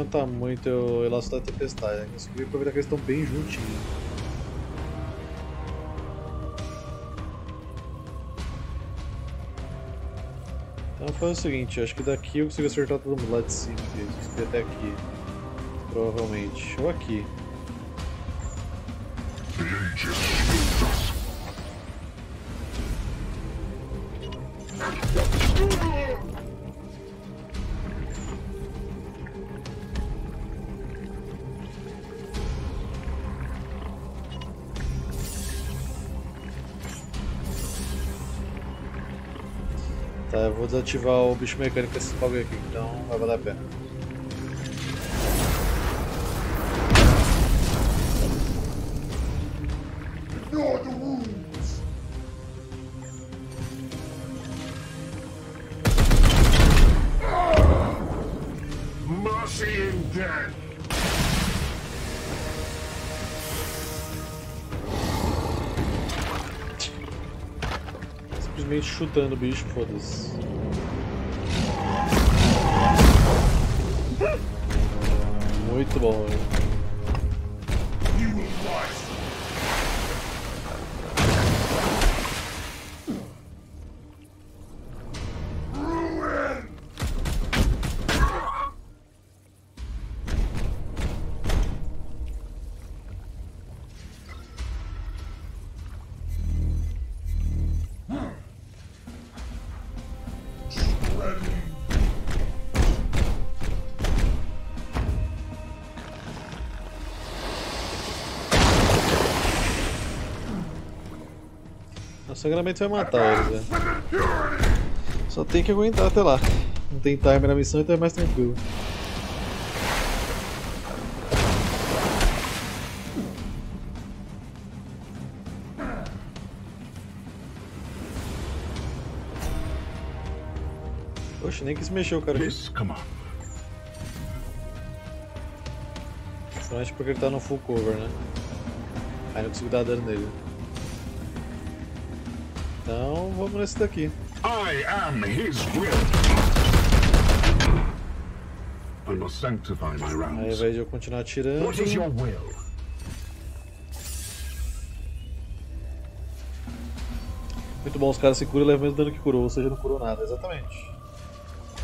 Adiantar muito eu soltar a tempestade. Né? Consegui aproveitar que eles estão bem juntinhos. Então faz o seguinte, acho que daqui eu consigo acertar todo mundo lá de cima subir até aqui. Provavelmente. Ou aqui. Desativar o bicho mecânico desse bagulho aqui, então vai valer a pena. Chutando o bicho, foda-se. Sangramento vai matar eles, velho. Impurity! Só tem que aguentar até lá. Não tem timer na missão, então é mais tranquilo. Poxa, nem quis mexer o cara aqui. Principalmente porque ele tá no full cover, né? Aí não consigo dar dano nele. Então vamos nesse daqui. I am his will. I must sanctify my Aí ao rounds. invés de eu continuar atirando. What is your will? Muito bom, os caras se curam e levam mesmo dano que curou, ou seja, não curou nada, exatamente.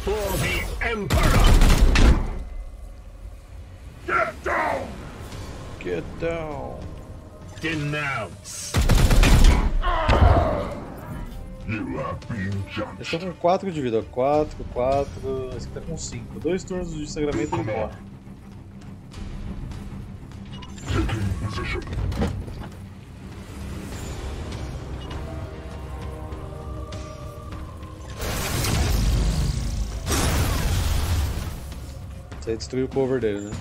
For the Emperor! Get down! Get down! Denounce! You judged. estão com 4 de vida, ó. 4, 4. Esse aqui tá com 5. Dois turnos de sangramento e morre. Aí destruiu o cover dele, né?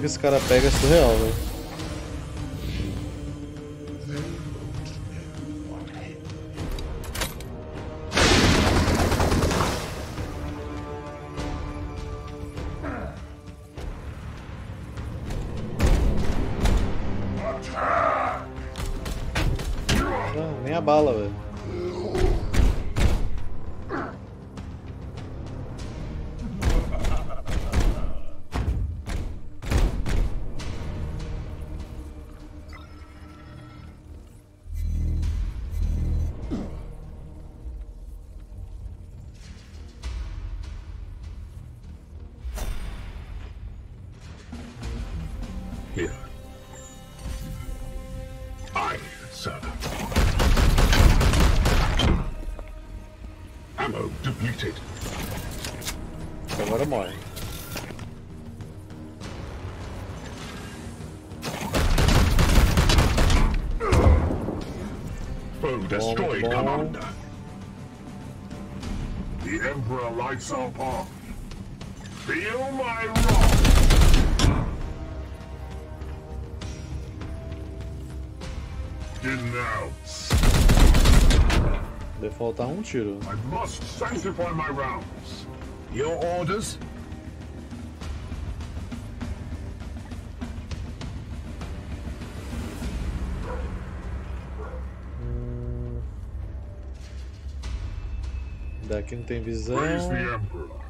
Que esse cara pega é surreal, velho. Feel my wrath. Denounce. Deve faltar um tiro. I must sanctify my rounds. Your orders? Daqui não tem visão. Praise the Emperor.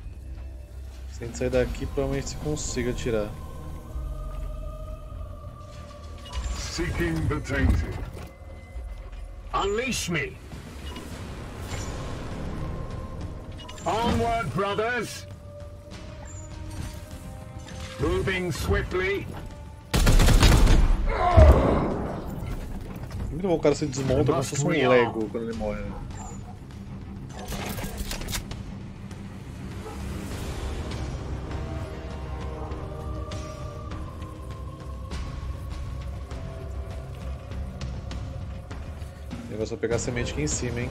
A gente sair daqui, provavelmente se consiga tirar. Seeking the tainted. Unleash me! Onward, brothers! Moving swiftly. Muito bom o cara se desmonta como se fosse um Lego quando ele morre. Negócio é pegar a semente aqui em cima, hein?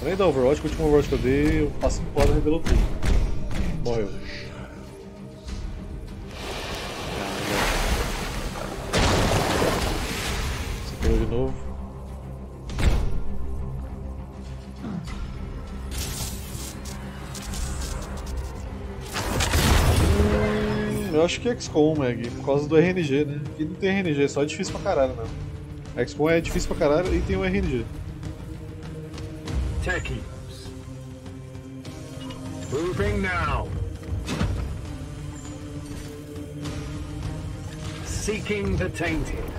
Além da Overwatch, o último Overwatch que eu dei, o passo foda revelou tudo. Morreu. Eu acho que é XCOM, Mag, por causa do RNG, né? Aqui não tem RNG, só é difícil pra caralho, né? A XCOM é difícil pra caralho e tem o RNG. Techies. Moving now. Seeking the tainted.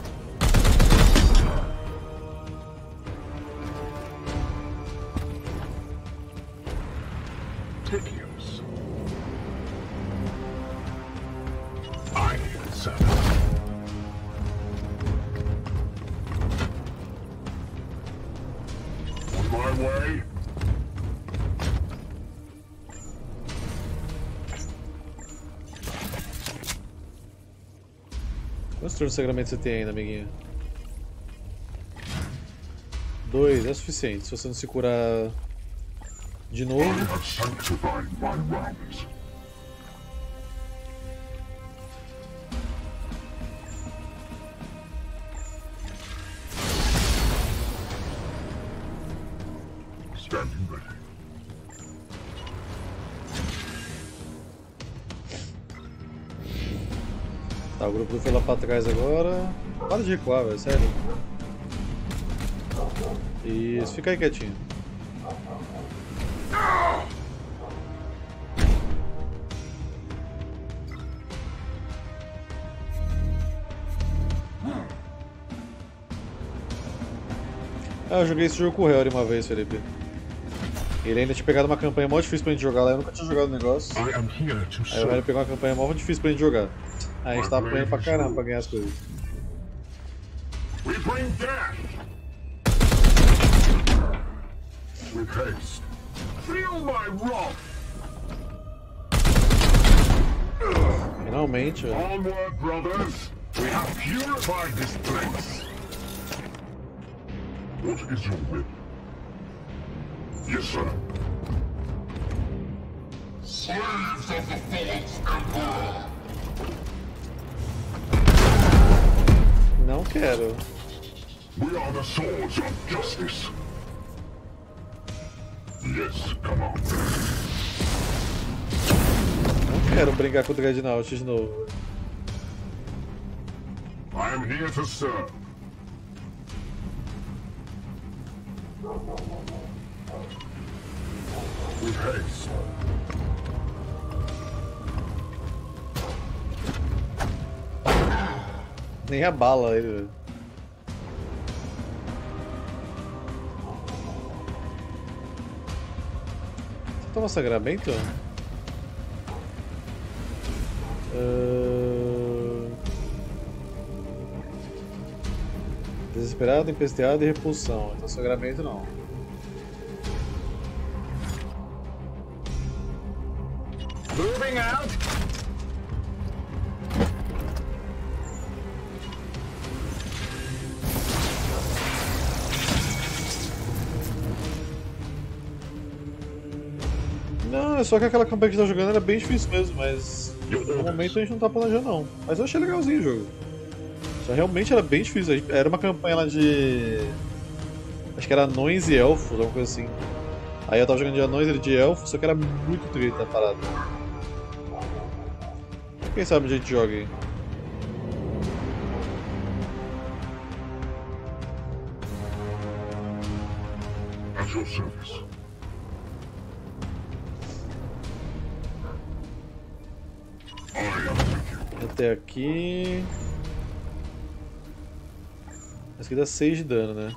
Turnos de você tem ainda, amiguinho? Dois, é suficiente. Se você não se curar de novo. Foi lá pra trás agora. Para de recuar, velho, sério. Isso, fica aí quietinho. Ah, eu joguei esse jogo com o Helry uma vez, Felipe. Ele ainda tinha pegado uma campanha mó difícil pra gente jogar lá, eu nunca tinha jogado o negócio. Aí o serve. pegou uma campanha mó difícil pra gente jogar. Aí a gente tava apanhando pra caramba pra ganhar as coisas. Haste. Wrath! Finalmente, velho. Onward, brothers! Yes, sir. Slaves of the Phoenix Emperor. Não quero. We are the swords of justice. Yes, Commander. Não quero brigar com o Dreadnought de novo. I am here to serve. With haste. Nem a bala ele. Você toma sangramento? Ahn. Desesperado, empesteado e repulsão. Então sangramento não. Moving out. É só que aquela campanha que a gente tá jogando era bem difícil mesmo, mas no momento a gente não tá planejando não. Mas eu achei legalzinho o jogo. Só realmente era bem difícil. Era uma campanha lá de. Acho que era anões e elfos, alguma coisa assim. Aí eu tava jogando de anões e de elfos, só que era muito treta a parada. Quem sabe a gente joga aí. At your service. Até aqui. Esse aqui dá 6 de dano, né?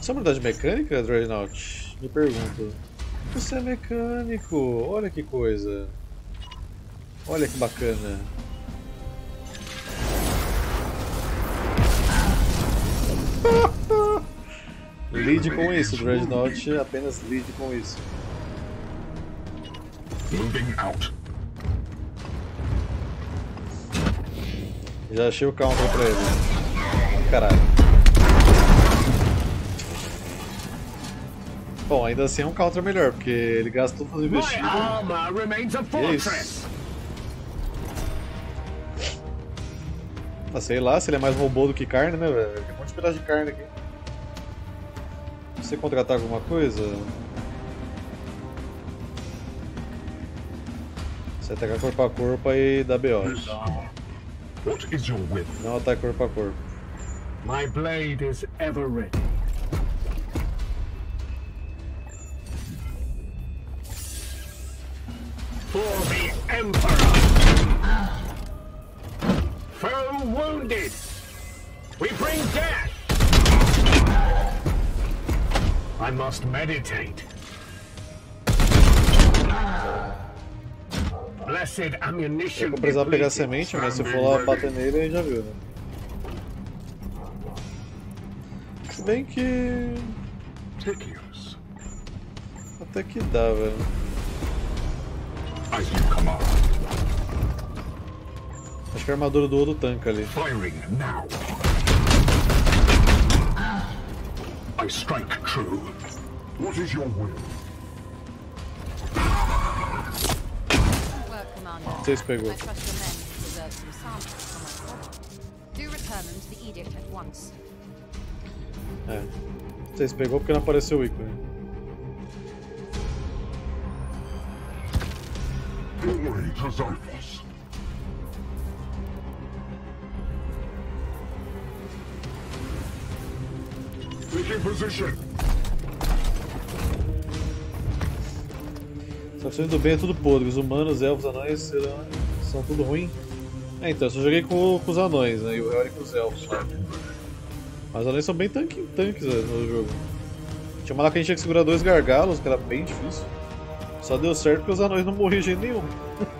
Isso é uma unidade mecânica, Dreadnought? Me pergunto. Você é mecânico, olha que coisa. Olha que bacana. [LAUGHS] Lide com isso, Dreadnought apenas lide com isso. Moving out. Já achei o counter pra ele. Caralho. Bom, ainda assim é um counter melhor, porque ele gasta tudo fazendo investido. É isso. Ah, sei lá, se ele é mais robô do que carne, né, velho? Tem um monte de pedaço de carne aqui. Você contratar alguma coisa? Você ataca corpo a corpo e dá BO. What is your will? Não ataca corpo a corpo. My blade is ever ready. For the Emperor! Foe wounded! We bring death! I must meditate. Eu vou precisar pegar depleted. semente, mas se for lá bater nele, aí já viu, né? Se bem que. Até que dá, velho. Acho que a armadura do outro tanca ali. Firing now. I strike true. What is your will? Work, Commander. Vocês pegou. I trust your men reserve some samples for my product. Do return them to the Edict at once. É. Vocês pegou porque não apareceu o ícone. Glory to Xyphos. Taking position. Facções do bem é tudo podre. Os humanos, elfos, anões serão, são tudo ruim. É, então, eu só joguei com, com os anões, né? E o Helic com os elfos. Né? Mas os anões são bem tanque, tanques né, no jogo. Tinha uma lá que a gente tinha que segurar dois gargalos, que era bem difícil. Só deu certo porque os anões não morriam de jeito nenhum. [LAUGHS]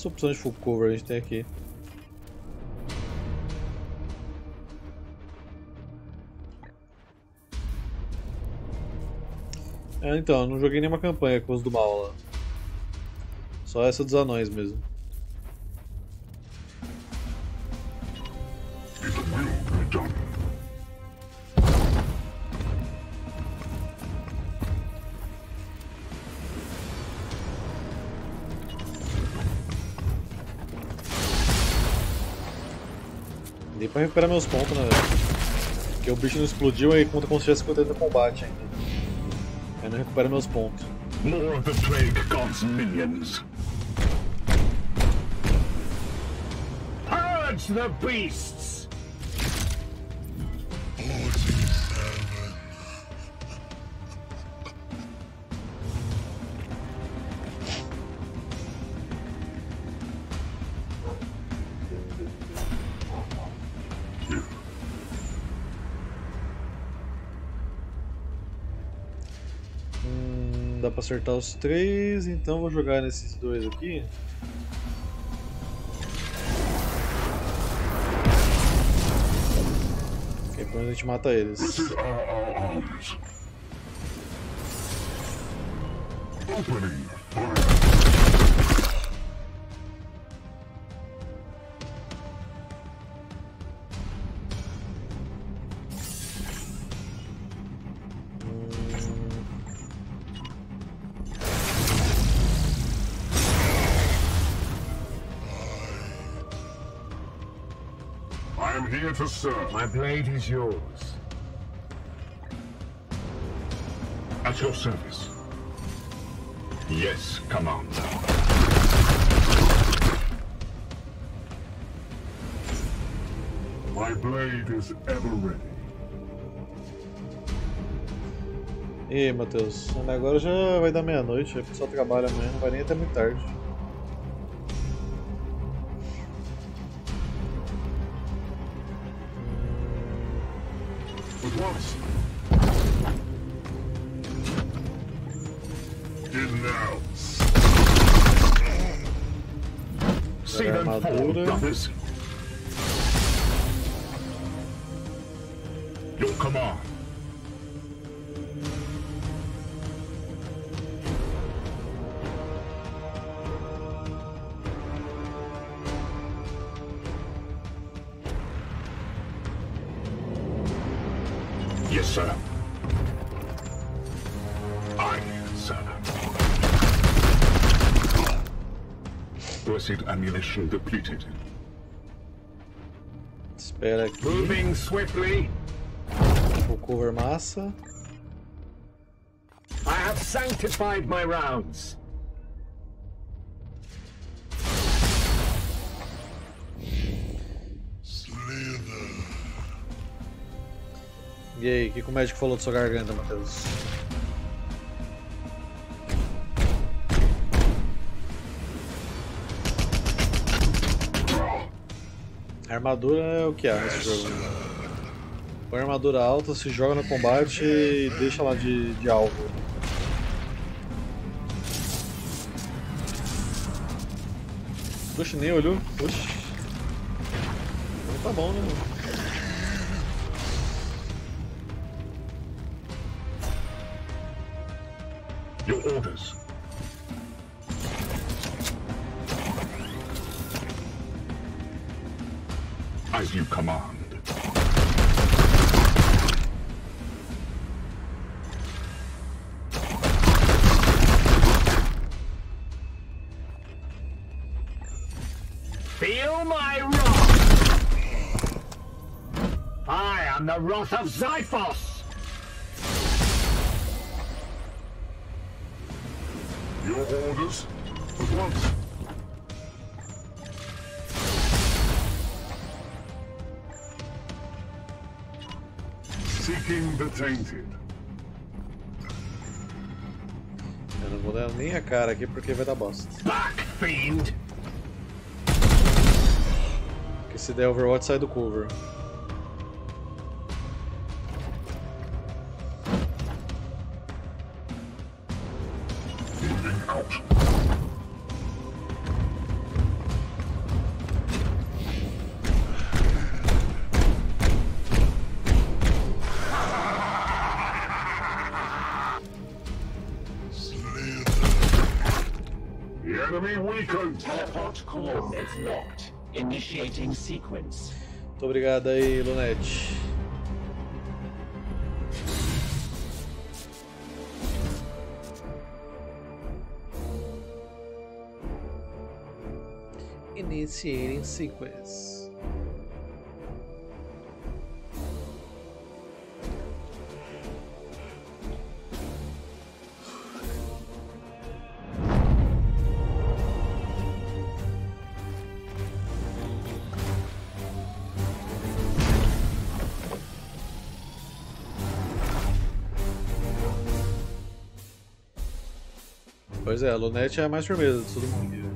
Quantas opções de full cover a gente tem aqui? É, então, não joguei nenhuma campanha com os do mal lá. Só essa dos anões mesmo. Dei pra recuperar meus pontos, né, velho? Porque o bicho não explodiu aí conta como se tivesse acontecido no combate ainda. Aí não recupera meus pontos. More of the Plague God's minions. Purge the beasts! Pra acertar os três, então vou jogar nesses dois aqui. Pelo menos a gente mata eles. Opening to serve. My blade is yours. At your service. Yes, Commander. My blade is ever ready. E aí, Matheus? Agora já vai dar meia-noite, o pessoal trabalha amanhã, não vai nem até muito tarde. Ammunition depleted. Espera aqui. Moving swiftly. O cover massa. I have sanctified my rounds. E aí, o que, o médico falou da sua garganta, Matheus? Armadura é o que há nesse jogo. Põe armadura alta, se joga no combate e deixa lá de, de alvo. Oxe, nem olhou. Oxe. Então tá bom, né? Your orders. As you command. Feel my wrath! I am the wrath of Xiphos! Your orders. At once. The tainted. Eu não vou dar nem a cara aqui porque vai dar bosta. Back, fiend! Porque se der Overwatch sai do cover. Initiating sequence. Muito obrigado aí, Lunete. Initiating sequence. Pois é, a Lunete é a mais firmeza de todo mundo.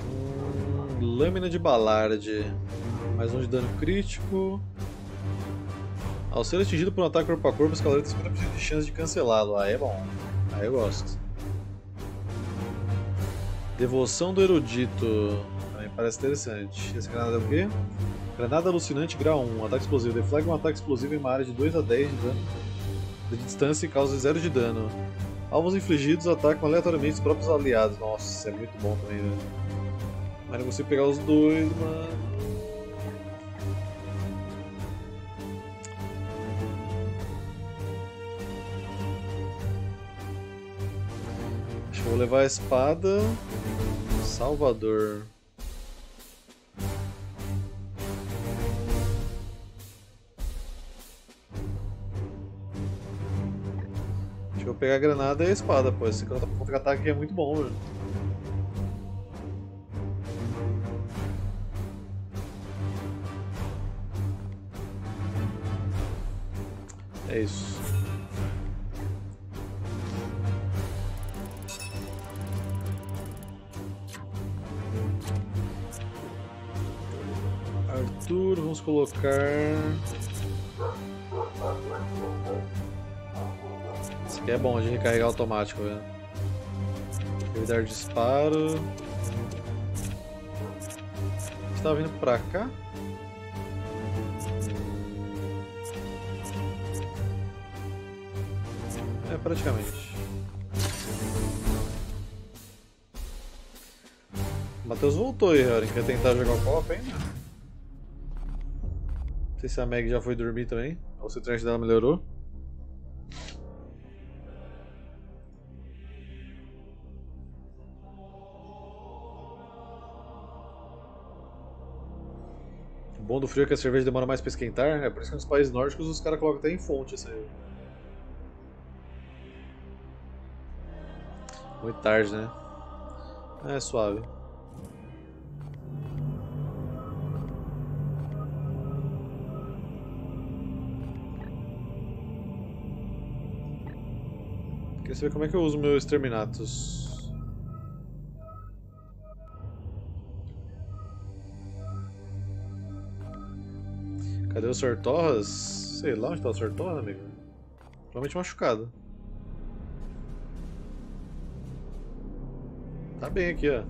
Hum, lâmina de Ballard. Mais um de dano crítico. Ao ser atingido por um ataque corpo a corpo, os cavaleiros têm 50% de chance de cancelá-lo. Aí é bom. Aí eu gosto. Devoção do Erudito. Também parece interessante. Essa granada é o quê? Granada alucinante grau 1. Ataque explosivo. Deflagra um ataque explosivo em uma área de 2 a 10 de dano de distância e causa 0 de dano. Alvos infligidos atacam aleatoriamente os próprios aliados. Nossa, isso é muito bom também, velho. Mas não consigo pegar os dois, mano. Acho que vou levar a espada. Salvador. Pegar a granada e a espada, pô. Esse contra- contra-ataque é muito bom, velho. É isso. Arthur, vamos colocar. É bom de recarregar automático, velho. Evitar disparo. Você tava vindo pra cá? É, praticamente. Matheus voltou aí, Harry. Quer tentar jogar o copo ainda? Não sei se a Meg já foi dormir também. Ou se o trânsito dela melhorou. Bom do frio é que a cerveja demora mais pra esquentar. É por isso que nos países nórdicos os caras colocam até em fonte essa aí. Muito tarde, né? É suave. Queria saber como é que eu uso meu Exterminatus. Cadê o Sortorras? Sei lá onde tá o Sortorra, amigo. Provavelmente machucado. Tá bem aqui, ó.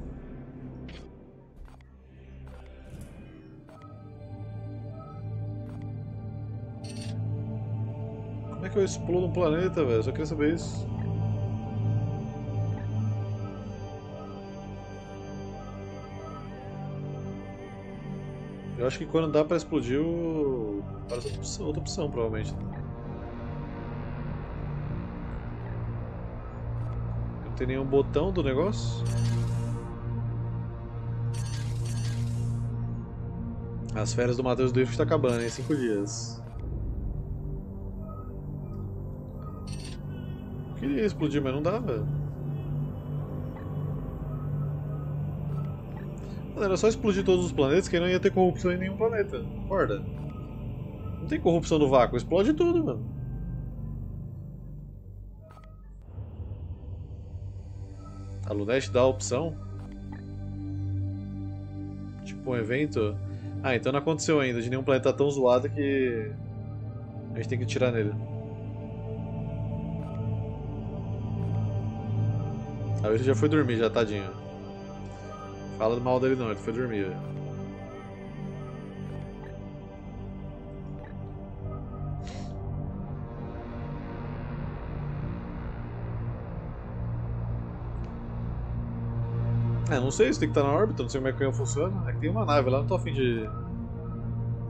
Como é que eu explodo um planeta, velho? Só queria saber isso. Eu acho que quando dá pra explodir, o... parece outra opção, outra opção provavelmente. Não tem nenhum botão do negócio? As férias do Matheus Drift está acabando em 5 dias. Queria explodir, mas não dá, velho. Mano, era só explodir todos os planetas que não ia ter corrupção em nenhum planeta. Acorda. Não tem corrupção no vácuo, explode tudo, mano. A Luneste dá a opção? Tipo um evento? Ah, então não aconteceu ainda, de nenhum planeta tão zoado que a gente tem que tirar nele. A ele já foi dormir, já tadinho. Fala mal dele não, ele foi dormir. É, não sei se tem que estar na órbita, não sei como é que funciona. É que tem uma nave lá, não tô afim de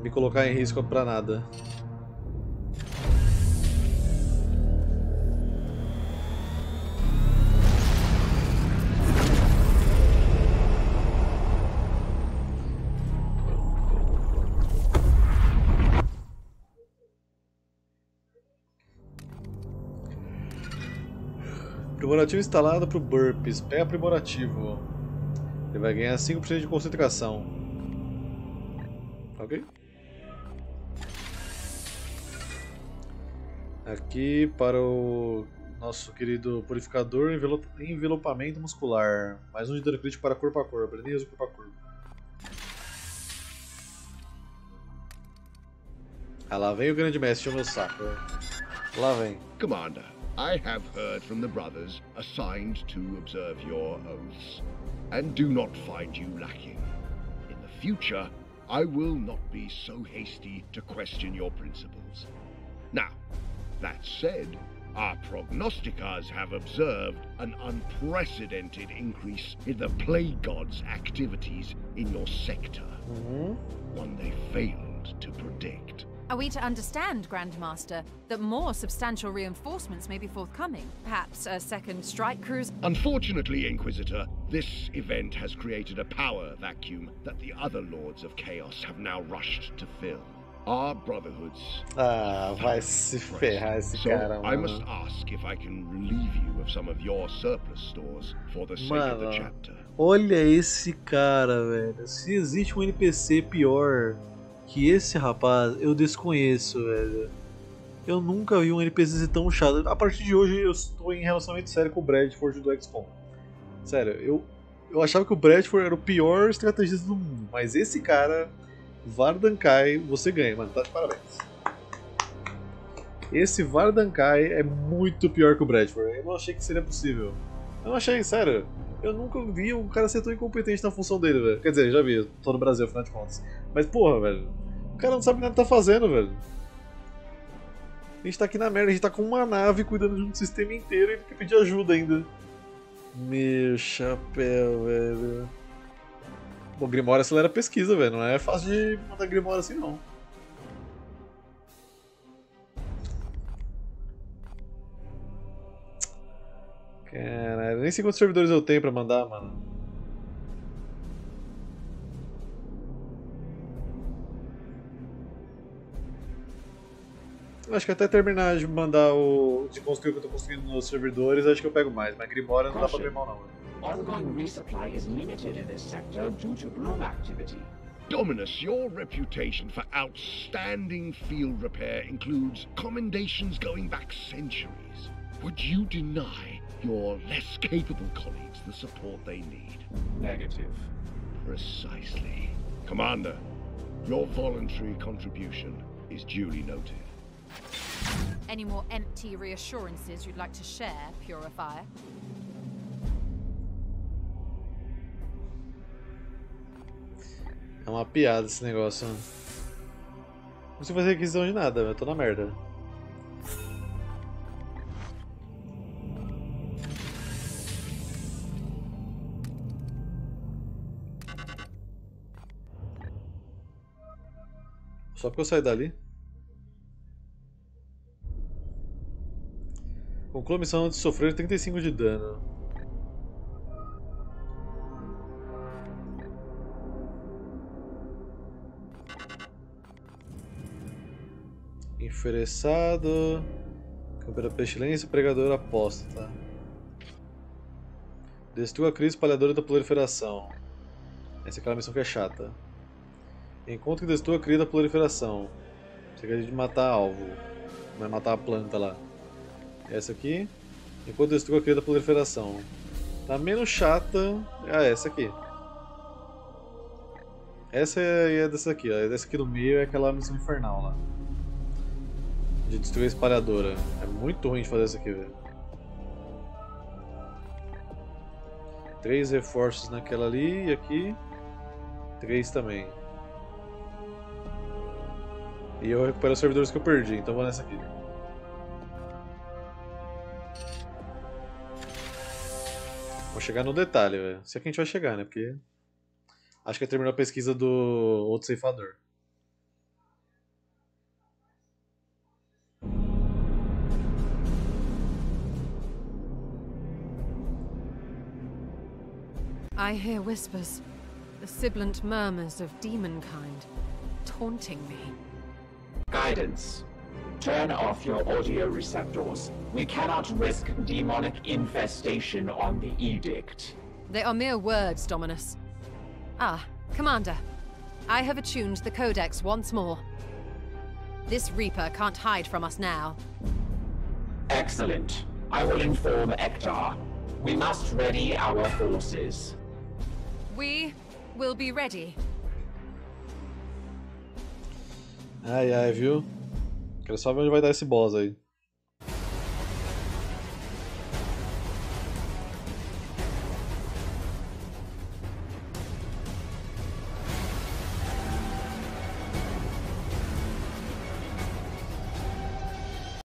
me colocar em risco pra nada. Aprimorativo instalado para o Burps. Pé aprimorativo. Ele vai ganhar 5% de concentração. Ok. Aqui para o nosso querido purificador, envelopamento muscular. Mais um de dano crítico para corpo a corpo. Ele nem usa corpo a corpo. Ah, lá vem o grande mestre, o meu saco. Lá vem. Commander, I have heard from the brothers assigned to observe your oaths, and do not find you lacking. In the future, I will not be so hasty to question your principles. Now, that said, our prognosticators have observed an unprecedented increase in the plague god's activities in your sector. Mm-hmm. One they failed to predict. Are we to understand, Grandmaster, that more substantial reinforcements may be forthcoming? Perhaps a second strike cruise? Unfortunately, Inquisitor, this event has created a power vacuum that the other Lords of Chaos have now rushed to fill. Our brotherhoods. Ah, vai se ferrar esse So cara, I must ask if I can relieve you of some of your surplus stores for the sake of the Mano, chapter. olha esse cara, velho. Se existe um NPC pior que esse rapaz, eu desconheço, velho. Eu nunca vi um NPC tão chato. A partir de hoje eu estou em relacionamento sério com o Bradford do XCOM. Sério, eu, eu achava que o Bradford era o pior estrategista do mundo, mas esse cara, Vardankai, você ganha, mano. Tá de parabéns. Esse Vardankai é muito pior que o Bradford. Eu não achei que seria possível. Eu não achei, sério. Eu nunca vi um cara ser tão incompetente na função dele, velho. Quer dizer, já vi, tô no Brasil, afinal de contas. Mas porra, velho. O cara não sabe nada que tá fazendo, velho. A gente tá aqui na merda, a gente tá com uma nave cuidando de um sistema inteiro e quer pedir ajuda ainda. Meu chapéu, velho. Bom, Grimório acelera a pesquisa, velho. Não é fácil de mandar Grimório assim, não. Caralho, nem sei quantos servidores eu tenho pra mandar, mano. Acho que até terminar de mandar o. de construir o que eu tô construindo nos servidores, acho que eu pego mais, mas Grimória não dá pra ver mal não. Ongoing resupply is limited in this sector due to bloom activity. Dominus, your reputation for outstanding field repair includes commendations going back centuries. Would you deny your less capable colleagues the support they need? Negative. Precisely. Commander, your voluntary contribution is duly noted. Any more empty reassurances you'd like to share, Purifier? É uma piada esse negócio. Não consigo fazer requisição de nada, eu tô na merda. Só porque eu saí dali. Conclua a missão antes de sofrer 35 de dano. Enfereçado. Câmara pestilência, pregador apóstata. Destrua a crise espalhadora da proliferação. Essa é aquela missão que é chata. Encontre e destrua a crise da proliferação. Você quer de matar alvo. Não é matar a planta lá. Essa aqui. Enquanto destrua a cria da proliferação. A menos chata é essa aqui. Essa é, é dessa aqui, ó. Essa aqui no meio é aquela missão infernal lá. De destruir a espalhadora. É muito ruim de fazer isso aqui, velho. Três reforços naquela ali e aqui. Três também. E eu recupero os servidores que eu perdi, então vou nessa aqui. Vou chegar no detalhe, velho. Se é que a gente vai chegar, né? Porque. Acho que terminou a pesquisa do outro ceifador. I hear whispers, the sibilant murmurs of demonkind, taunting me. Guidance. Turn off your audio receptors. We cannot risk demonic infestation on the Edict. They are mere words, Dominus. Ah, Commander. I have attuned the Codex once more. This Reaper can't hide from us now. Excellent. I will inform Ektar. We must ready our forces. We will be ready. Ai ai, viu? Quero só ver onde vai dar esse boss aí.